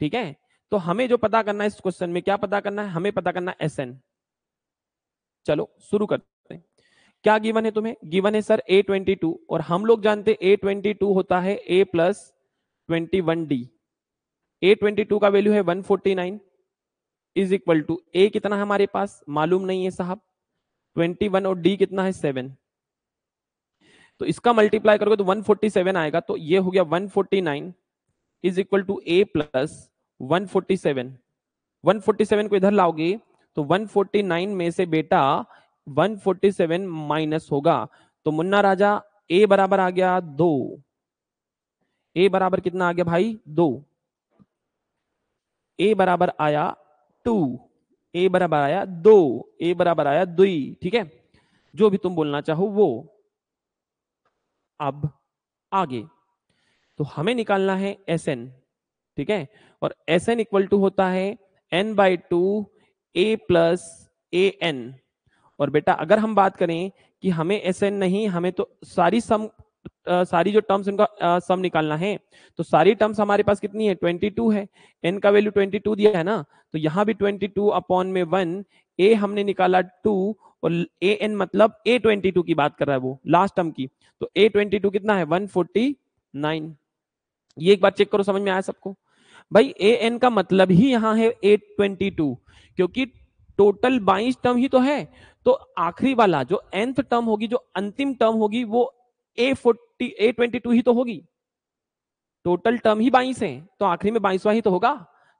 [SPEAKER 1] ठीक है? तो हमें जो पता करना है इस क्वेश्चन में, क्या पता करना है? हमें पता करना है एस एन चलो, शुरू करते क्या गिवन है तुम्हें? गिवन है सर ए ट्वेंटी टू और हम लोग जानते ए ट्वेंटी टू होता है a plus twenty one d a twenty two का वैल्यू है one forty nine is equal to a कितना है हमारे पास? मालूम नहीं है साहब। ट्वेंटी वन और डी कितना है? सेवन तो इसका मल्टीप्लाई करोगे तो वन फोर्टी सेवन आएगा। तो ये हो गया one forty nine is equal to a plus one forty seven one forty seven को इधर लाओगे तो वन फोर्टी नाइन में से बेटा वन फोर्टी सेवन माइनस होगा। तो मुन्ना राजा, ए बराबर आ गया दो। ए बराबर कितना आ गया भाई? दो। ए बराबर आया टू। ए बराबर आया दो। ए बराबर आया दुई। ठीक है? जो भी तुम बोलना चाहो वो। अब आगे। तो हमें निकालना है एस एन। ठीक है? और एस एन इक्वल टू होता है n by two a plus a n. और बेटा अगर हम बात करें कि हमें एस एन नहीं हमें तो सारी सम आ, सारी जो टर्म्स इनका सम निकालना है तो सारी टर्म्स हमारे पास कितनी है? 22 है। एन का वैल्यू 22 दिया है ना? तो यहाँ भी 22 अपॉन में वन ए हमने निकाला टू और ए एन मतलब ए ट्वेंटी टू की बात कर रहा है वो लास्ट टर्म की। तो ए ट्वेंटी टू कितना है? वन फोर्टी नाइन ये एक बार चेक करो समझ में आया सबको? भाई ए एन का मतलब ही यहाँ है ए ट्वेंटी टू क्योंकि टोटल बाईस टर्म ही तो है। तो आखिरी वाला, जो एंथ टर्म होगी, जो अंतिम टर्म होगी, वो a forty a twenty two ही तो होगी। टोटल टर्म ही बाईस है तो आखिरी में बाईसवा ही तो होगा।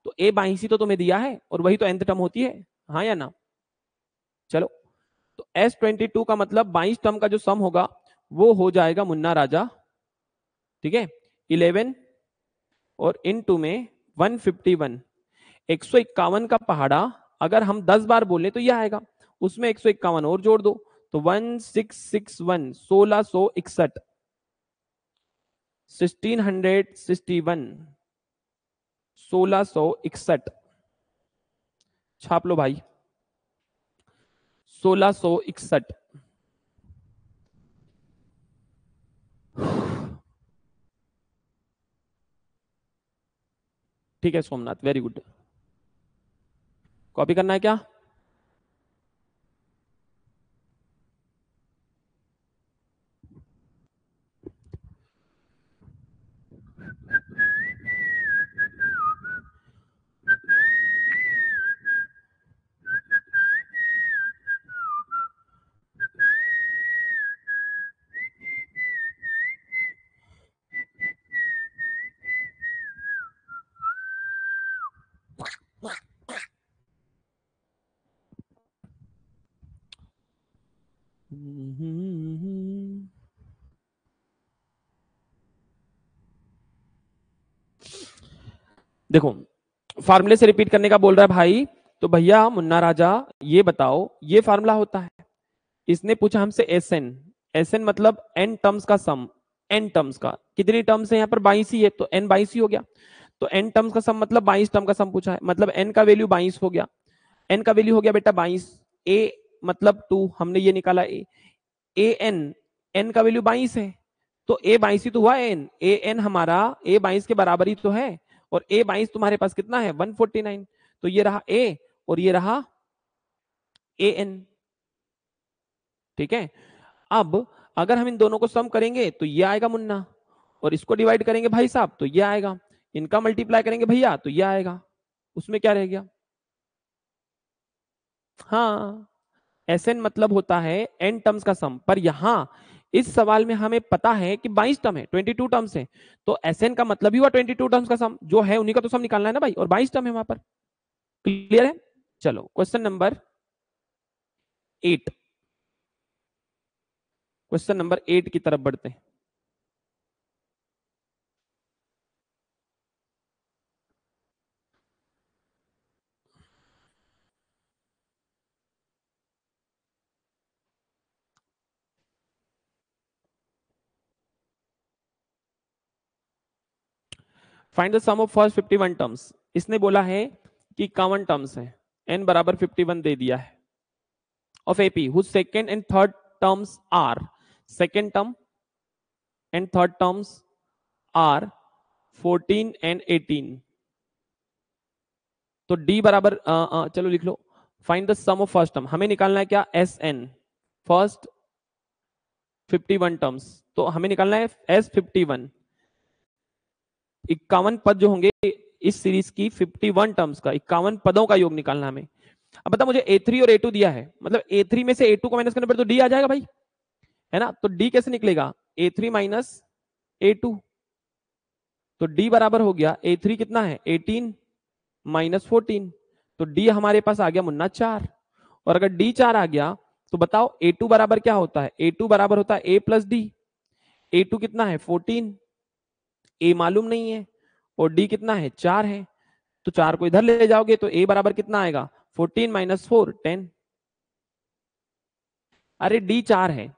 [SPEAKER 1] तो ए बाईस ही तो तुम्हें दिया है, और वही तो एंथ टर्म होती है। हाँ या ना? चलो तो एस ट्वेंटी टू का मतलब बाईस टर्म का जो सम होगा, वो हो जाएगा मुन्ना राजा। ठीक है? इलेवन और इन टू में वन फिफ्टी वन एक सौ इक्यावन का पहाड़ा अगर हम दस बार बोले तो यह आएगा। उसमें एक सौ इक्यावन और जोड़ दो तो वन सिक्स सिक्स वन सोलह सो इकसठ। सिक्सटीन हंड्रेड सिक्सटी वन सोलह सो इकसठ। छाप लो भाई। सोलह सो इकसठ। ठीक है सोमनाथ वेरी गुड कॉपी करना है क्या? देखो फार्मूले से रिपीट करने का बोल रहा है, भाई तो भैया, मुन्ना राजा, ये बताओ, ये फार्मूला होता है? इसने पूछा हमसे एस एन एस एन मतलब एन टर्म्स का सम एन टर्म्स का। कितनी टर्म्स है यहाँ पर? बाईस ही है तो एन बाईस ही हो गया। तो एन टर्म्स का सम मतलब बाईस टर्म का सम पूछा है। मतलब एन का वैल्यू बाईस हो गया। एन का वैल्यू हो गया बेटा बाईस। ए मतलब टू हमने ये निकाला ए ए एन एन का वैल्यू बाईस है। तो ए बाईस ही तो हुआ एन ए एन हमारा ए बाईस के बराबर ही तो है। और ए बाईस तुम्हारे पास कितना है? 149 तो ये रहा ए और ये रहा ए एन ठीक है? अब अगर हम इन दोनों को सम करेंगे तो ये आएगा मुन्ना। और इसको डिवाइड करेंगे भाई साहब तो ये आएगा। इनका मल्टीप्लाई करेंगे भैया तो ये आएगा। उसमें क्या रह गया? हाँ एस मतलब होता है एन टर्म्स का सम पर यहाँ इस सवाल में हमें पता है कि 22 टर्म है 22 टर्म्स है। तो एस का मतलब ही हुआ 22 टर्म्स का सम जो है उन्हीं का तो सम निकालना है ना भाई, और 22 टर्म है वहाँ पर। क्लियर है? चलो question number eight question number eight की तरफ़ बढ़ते हैं। Find the sum of first 51 terms इसने बोला है कि इक्यावन टर्म्स है। एन बराबर 51 दे दिया है। Of AP whose second and third terms are second term and third terms are 14 and 18 तो डी बराबर आ, आ, चलो लिख लो। Find the sum of first term हमें निकालना है क्या? एस एन फ़र्स्ट 51 टर्म्स तो हमें निकालना है एस 51 इक्यावन पद जो होंगे इस सीरीज़ की 51 टर्म्स का, इक्यावन पदों का योग निकालना हमें। अब बता, मुझे A3 और A2 दिया है। मतलब A3 में से A2 को माइनस करने पर तो डी आ जाएगा भाई। है ना? तो D कैसे निकलेगा? A3 माइनस A2 तो डी बराबर हो गया A3 कितना है? 18 माइनस फोर्टीन तो डी हमारे पास आ गया मुन्ना चार। और अगर डी चार आ गया तो बताओ ए टू बराबर क्या होता है? ए टू बराबर होता है a plus d a two कितना है? 14 A मालूम नहीं है और डी कितना है? चार है। तो चार को इधर ले जाओगे तो ए बराबर कितना आएगा? 14 माइनस फोर, टेन। अरे डी चार है।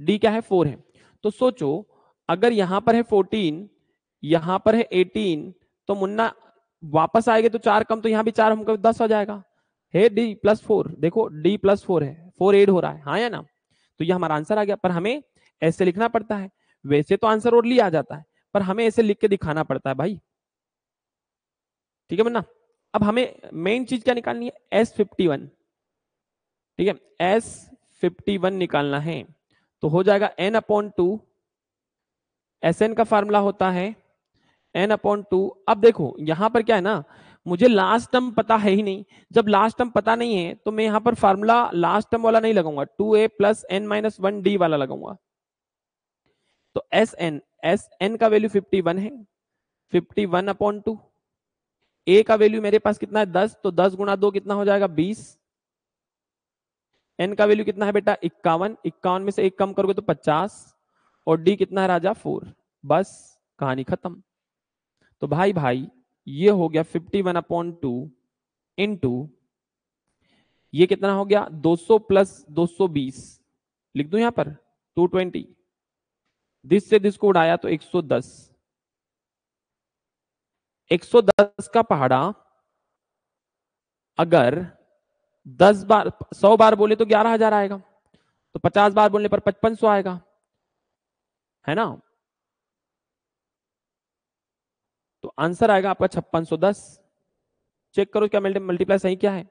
[SPEAKER 1] डी क्या है? फोर है। तो सोचो, अगर यहाँ पर है 14 यहाँ पर है 18 तो मुन्ना वापस आएँगे तो चार कम तो यहाँ भी चार हमको दस हो जाएगा। है डी प्लस फोर। देखो, डी प्लस फोर है। फोर एड हो रहा है। हाँ या ना? तो ये हमारा आंसर आ गया। पर हमें ऐसे लिखना पड़ता है। वैसे तो आंसर और लिया जाता है। पर हमें ऐसे लिख के दिखाना पड़ता है भाई। ठीक है बन्ना अब हमें मेन चीज़ क्या निकालनी है? एस फिफ्टी वन ठीक है? एस फिफ्टी वन निकालना है। तो हो जाएगा n upon two s n का फार्मूला होता है एन अपॉन टू अब देखो, यहाँ पर क्या है ना, मुझे लास्ट टर्म पता है ही नहीं। जब लास्ट टर्म पता नहीं है तो मैं यहाँ पर फार्मूला लास्ट टर्म वाला नहीं लगाऊँगा। Two a plus n minus one d वाला लगाऊँगा। तो एस एन एस एन का वैल्यू फिफ्टी वन है fifty one upon two a का वैल्यू मेरे पास कितना है? दस तो दस गुणा दो कितना हो जाएगा? बीस. एन का वैल्यू कितना है बेटा? इक्यावन. इक्यावन में से एक कम करोगे तो पचास. और डी कितना है राजा? फोर. बस, कहानी खत्म. तो भाई भाई, ये हो गया fifty one upon two into two कितना हो गया? 200 प्लस 220 लिख दू यहाँ पर? 220 दिस से दिस को उड़ाया तो 110 110 का पहाड़ा अगर 10 बार 100 बार बोले तो 11000 आएगा तो 50 बार बोलने पर 5500 आएगा। है ना? तो आंसर आएगा आपका छप्पन सौ दस। चेक करो क्या मल्टीप्लाई सही क्या है।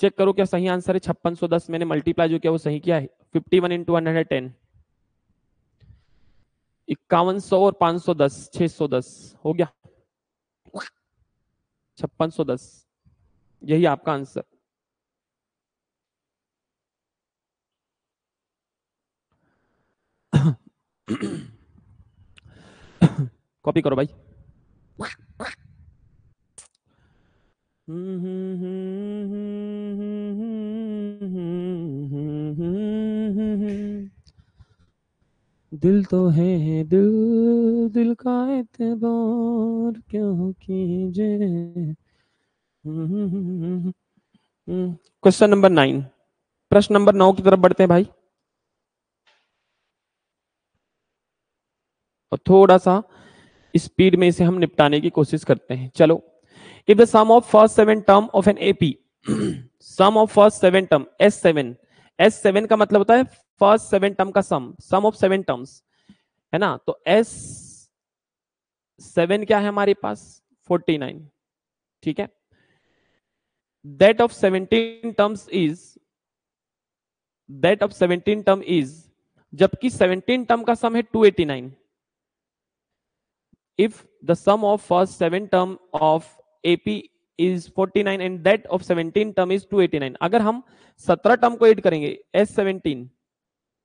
[SPEAKER 1] चेक करो क्या सही आंसर है? छप्पन सौ दस मैंने मल्टीप्लाई जो किया वो सही क्या है। Fifty one into hundred ten इक्यावन सौ और पाँच सौ दस, छह सौ दस, हो गया। छप्पन सौ दस। यही आपका आंसर कॉपी करो भाई। दिल तो है, दिल दिल का एतबार क्यों कीजिए? क्वेश्चन नंबर नाइन प्रश्न नंबर नौ की तरफ़ बढ़ते हैं भाई। और थोड़ा सा स्पीड में इसे हम निपटाने की कोशिश करते हैं। चलो। If the sum of first seven term of an AP sum of first seven term s seven का मतलब होता है फ़र्स्ट सेवन टर्म का sum sum of seven terms है ना? तो एस सेवन क्या है हमारे पास? फोर्टी नाइन, ठीक है? That of seventeen terms is that of seventeen term is जबकि सेवनटीन टर्म का सम है two eighty nine if the sum of first seven AP is 49 and that of 17 term is 289 अगर हम 17 term को add करेंगे S17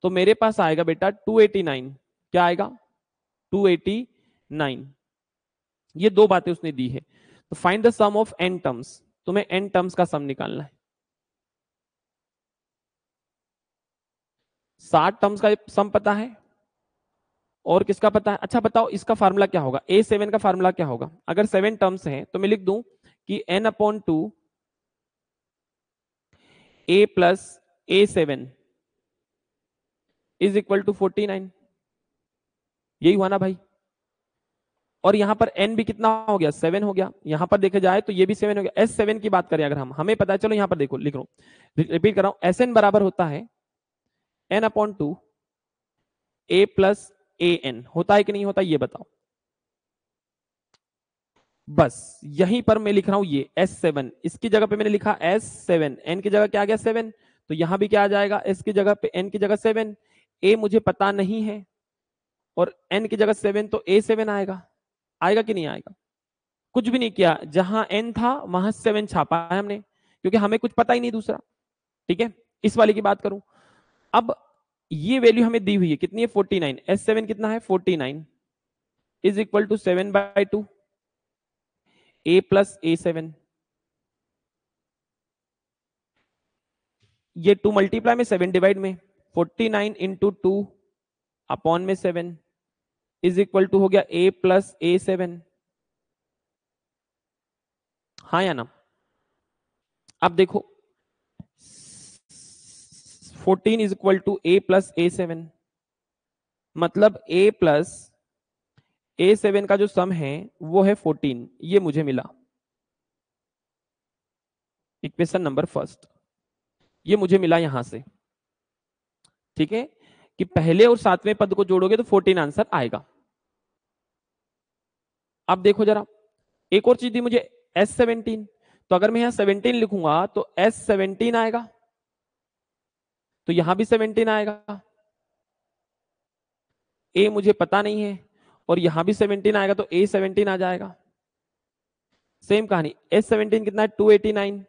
[SPEAKER 1] तो मेरे पास आएगा बेटा 289 क्या आएगा? 289 ये दो बातें उसने दी है। तो find the sum of n terms तुम्हें एन टर्म्स का सम निकालना है। साठ टर्म्स का सम पता है? और किसका पता है? अच्छा बताओ, इसका फार्मूला क्या होगा? ए सेवन का फार्मूला क्या होगा? अगर सेवन टर्म्स हैं तो मैं लिख दूँ कि n upon two a plus a seven is equal to forty nine यही हुआ ना भाई? और यहाँ पर एन भी कितना हो गया? सेवन हो गया। यहाँ पर देखा जाए तो ये भी सेवन हो गया। एस सेवन की बात करें अगर हम, हमें पता है, चलो यहाँ पर देखो, लिख रहा हूँ। रिपीट कर रहा हूँ। एस एन बराबर होता है n upon two a plus a n, होता है कि नहीं होता, ये बताओ। बस, यहीं पर मैं लिख रहा हूँ ये, एस सेवन। इसकी जगह पे मैंने लिखा एस सेवन। एन की जगह क्या आ गया सेवन? तो यहाँ भी क्या आ जाएगा? एस की जगह पे, एन की जगह सेवन। ए मुझे पता नहीं है, और एन की जगह सेवन तो ए सेवन आएगा। आएगा कि नहीं आएगा? कुछ भी नहीं किया। जहाँ एन था, वहाँ सेवन छापा है हमने, क्योंकि हमें कुछ पता ही नहीं दूसरा। ठीक है? इस वाले की बात करूँ। अब ये वैल्यू हमें दी हुई है। कितनी है? Forty nine. एस सेवन कितना है? Forty nine. Is equal to seven by two a plus a seven ये टू मल्टीप्लाई में सेवन डिवाइड में। Forty nine into two upon में सेवन इज़ इक्वल टू हो गया ए प्लस ए सेवन हाँ या ना? अब देखो fourteen is equal to a plus a seven मतलब ए प्लस ए सेवन का जो सम है, वो है फोर्टीन ये मुझे मिला। इक्वेशन नंबर फ़र्स्ट ये मुझे मिला यहाँ से। ठीक है? कि पहले और सातवें पद को जोड़ोगे तो फोर्टीन आंसर आएगा। अब देखो जरा। एक और चीज़ दी मुझे एस सेवनटीन तो अगर मैं यहाँ सेवनटीन लिखूँगा तो एस सेवनटीन आएगा। तो यहाँ भी सेवनटीन आएगा। ए मुझे पता नहीं है, और यहाँ भी सेवनटीन आएगा तो ए सेवनटीन आ जाएगा। सेम कहानी एस सेवनटीन कितना है? Two eighty nine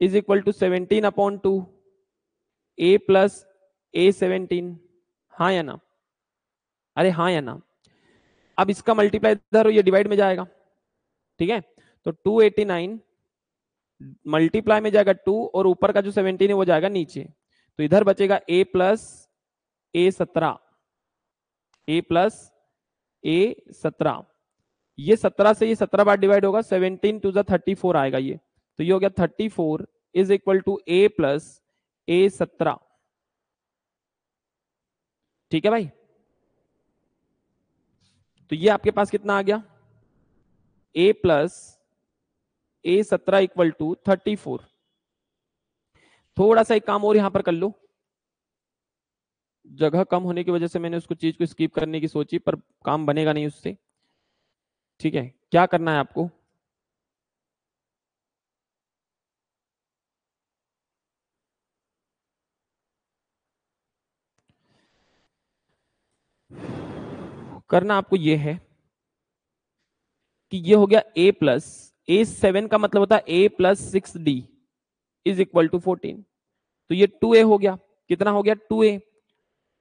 [SPEAKER 1] is equal to seventeen upon two a plus a seventeen हाँ या ना? अरे हाँ या ना? अब इसका मल्टीप्लाई इधर ये डिवाइड में जाएगा, ठीक है? तो टू एटी नाइन मल्टीप्लाई में जाएगा टू और ऊपर का जो सेवनटीन है वो जाएगा नीचे। तो इधर बचेगा ए प्लस ए सत्रह। ए प्लस ए सत्रह। ये सत्रह से ये सत्रह बार डिवाइड होगा सेवनटीन टू थर्टी फोर आएगा ये। तो ये हो गया thirty four is equal to a plus a सत्रह। ठीक है भाई? तो ये आपके पास कितना आ गया? ए प्लस ए सत्रह इक्वल टू थर्टी फोर थोड़ा सा एक काम और यहाँ पर कर लो। जगह कम होने की वजह से मैंने उसको चीज़ को स्कीप करने की सोची, पर काम बनेगा नहीं उससे। ठीक है, क्या करना है आपको? करना आपको यह है कि ये हो गया a प्लस ए सेवन का मतलब होता है a plus six d is equal to fourteen तो ये टू ए हो गया। कितना हो गया? टू ए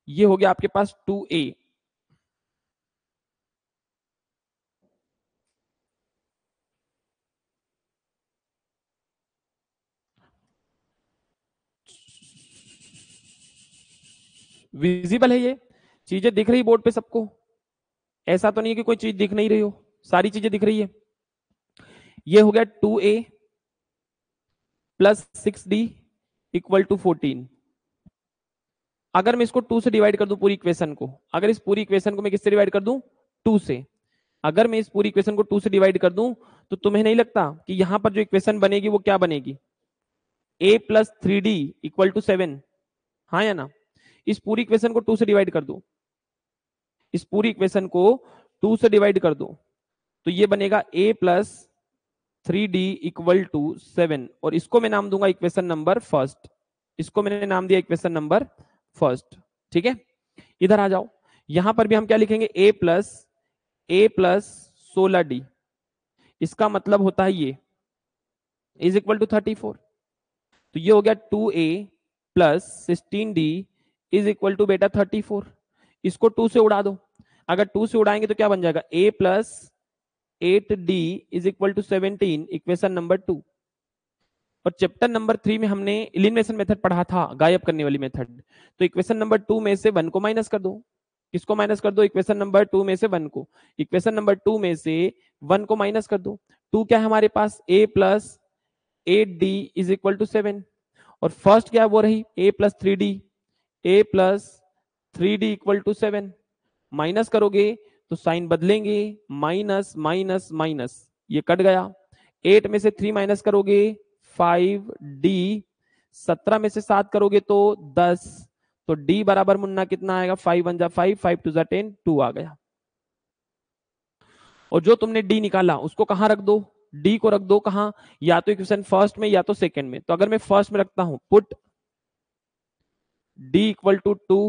[SPEAKER 1] ये हो गया आपके पास टू ए विजिबल है ये? चीज़ें दिख रही बोर्ड पे सबको? ऐसा तो नहीं है कि कोई चीज़ दिख नहीं रही हो। सारी चीज़ें दिख रही है। ये हो गया two a plus six d equal to fourteen. अगर मैं इसको टू से डिवाइड कर दूँ पूरी इक्वेशन को, अगर इस पूरी इक्वेशन को मैं किससे डिवाइड कर दूँ? टू से। अगर मैं इस पूरी इक्वेशन को टू से डिवाइड कर दूँ तो तुम्हें नहीं लगता कि यहाँ पर जो इक्वेशन बनेगी वो क्या बनेगी? A plus three d equal to seven. हाँ या ना? इस पूरी इक्वेशन को टू से डिवाइड कर दो। इस पूरी इक्वेशन को टू से डिवाइड कर दो तो ये बनेगा a plus three d equal to seven और इसको मैं नाम दूँगा इक्वेशन नंबर फ़र्स्ट इसको मैंने नाम दिया इक्वेशन नंबर फ़र्स्ट ठीक है? इधर आ जाओ। यहाँ पर भी हम क्या लिखेंगे? ए प्लस ए प्लस सोलह डी इसका मतलब होता है ये। Is equal to thirty four तो ये हो गया two a plus sixteen d is equal to बेटा थर्टी फोर इसको टू से उड़ा दो। अगर टू से उड़ाएँगे तो क्या बन जाएगा? A plus eight d is equal to seventeen equation number two और चैप्टर नंबर थ्री में हमने इलिमिनेशन मेथड पढ़ा था, गायब करने वाली मेथड तो इक्वेशन नंबर टू में से वन को माइनस कर दो। किसको माइनस कर दो? इक्वेशन नंबर टू में से वन को। इक्वेशन नंबर टू में से वन को माइनस कर दो। टू क्या है हमारे पास? A plus eight d is equal to seven और फ़र्स्ट क्या वो रही? A plus three d a plus three d equal to seven minus करोगे तो साइन बदलेंगे, माइनस माइनस माइनस। ये कट गया। एट में से थ्री माइनस करोगे, फाइव डी। सत्रह में से सात करोगे तो दस। तो डी बराबर मुन्ना कितना आएगा? फाइव वन जा फाइव फाइव टू जा टेन, टू आ गया। और जो तुमने डी निकाला, उसको कहाँ रख दो? डी को रख दो कहा? या तो इक्वेशन फ़र्स्ट में, या तो सेकंड में। तो अगर मैं फ़र्स्ट में रखता हूँ put d equal to two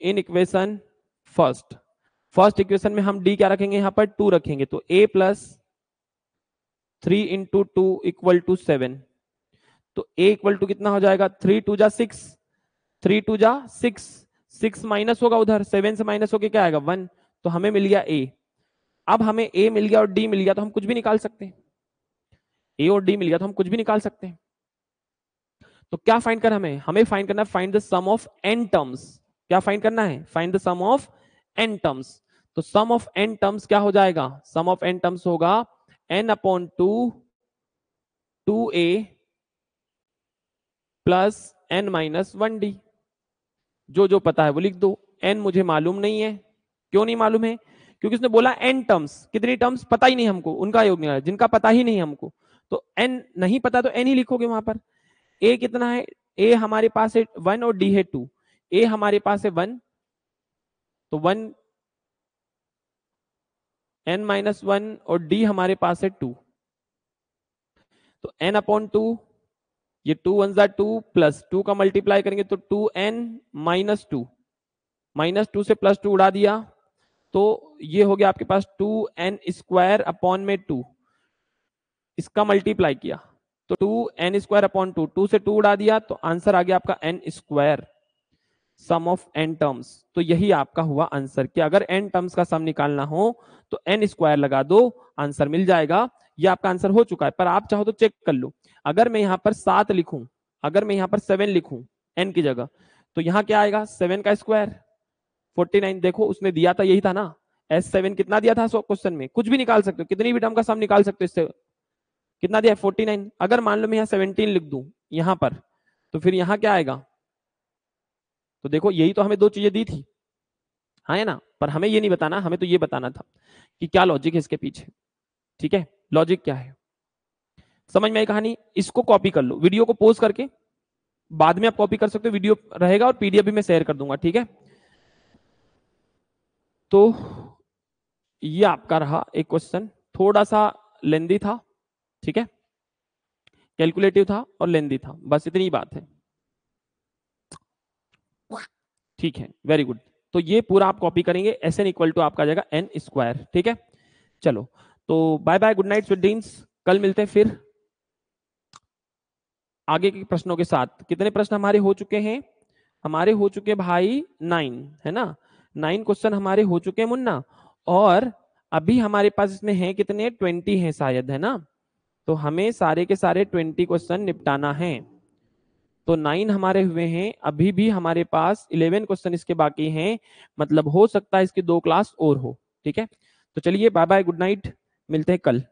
[SPEAKER 1] in equation first first equation में हम डी क्या रखेंगे? यहाँ पर टू रखेंगे तो a plus three into two equal to seven. तो ए इक्वल टू कितना हो जाएगा? थ्री टू जा सिक्स, थ्री टू जा सिक्स। सिक्स माइनस होगा उधर, सेवन से माइनस होके क्या आएगा? वन। तो हमें मिल गया ए। अब हमें ए मिल गया और डी मिल गया तो हम कुछ भी निकाल सकते हैं। ए और डी मिल गया तो हम कुछ भी निकाल सकते हैं। तो क्या फाइंड करना हमें? हमें फाइंड करना है find the sum of n terms. क्या फाइंड करना है? Find the sum of n terms तो सम ऑफ़ एन टर्म्स क्या हो जाएगा? सम ऑफ़ एन टर्म्स होगा n upon two two a plus n minus one d जो जो पता है वो लिख दो। एन मुझे मालूम नहीं है। क्यों नहीं मालूम है? क्योंकि उसने बोला एन टर्म्स कितनी टर्म्स पता ही नहीं हमको। उनका योग नहीं जिनका पता ही नहीं हमको। तो एन नहीं पता तो एन ही लिखोगे वहाँ पर। ए कितना है? ए हमारे पास है वन और डी है टू ए हमारे पास है वन तो वन एन माइनस वन और डी हमारे पास है टू। तो एन अपॉन टू, ये टू वन जा टू प्लस टू का मल्टीप्लाई करेंगे तो two n minus two. Minus two से प्लस टू उड़ा दिया तो ये हो गया आपके पास टू एन स्क्वायर अपॉन में टू। इसका मल्टीप्लाई किया तो two n square upon two two से टू उड़ा दिया तो आंसर आ गया आपका n square. Sum of n terms तो यही आपका हुआ आंसर कि अगर एन टर्म्स का सम निकालना हो तो एन स्क्वायर लगा दो आंसर मिल जाएगा। ये आपका आंसर हो चुका है, पर आप चाहो तो चेक कर लो। अगर मैं यहाँ पर सात लिखूं, अगर मैं यहाँ पर सेवन लिखूं एन की जगह तो यहाँ क्या आएगा? सेवन का स्क्वायर फोर्टी नाइन देखो, उसने दिया था, यही था ना? एस सेवन कितना दिया था क्वेश्चन में? कुछ भी निकाल सकते हो। कितनी भी टर्म का सम निकाल सकते हो इससे। कितना दिया फोर्टी नाइन अगर मान लो मैं यहाँ सेवनटीन लिख दू, यहाँ पर तो फिर यहाँ क्या आएगा? तो देखो, यही तो हमें दो चीज़ें दी थी। हाँ है ना? पर हमें ये नहीं बताना, हमें तो ये बताना था कि क्या लॉजिक है इसके पीछे। ठीक है? लॉजिक क्या है? समझ में आई कहानी? इसको कॉपी कर लो। वीडियो को पोज करके बाद में आप कॉपी कर सकते हो। वीडियो रहेगा और पीडीएफ भी मैं शेयर कर दूँगा। ठीक है? तो ये आपका रहा एक क्वेश्चन थोड़ा सा लेंदी था। ठीक है? कैलकुलेटिव था और लेंदी था। बस इतनी बात है। ठीक है वेरी गुड तो ये पूरा आप कॉपी करेंगे एस एन इक्वल टू आपका आ जाएगा एन स्क्वायर ठीक है? चलो तो bye bye good night sweet कल मिलते हैं फिर आगे के प्रश्नों के साथ। कितने प्रश्न हमारे हो चुके हैं? हमारे हो चुके भाई नाइन है ना? नाइन क्वेश्चन हमारे हो चुके हैं मुन्ना। और अभी हमारे पास इसमें है कितने? ट्वेंटी है शायद, है ना? तो हमें सारे के सारे ट्वेंटी क्वेश्चन निपटाना है। तो नाइन हमारे हुए हैं, अभी भी हमारे पास इलेवन क्वेश्चन इसके बाकी हैं मतलब हो सकता है इसकी दो क्लास और हो, ठीक है? तो चलिए बाय बाय गुड नाइट मिलते हैं कल।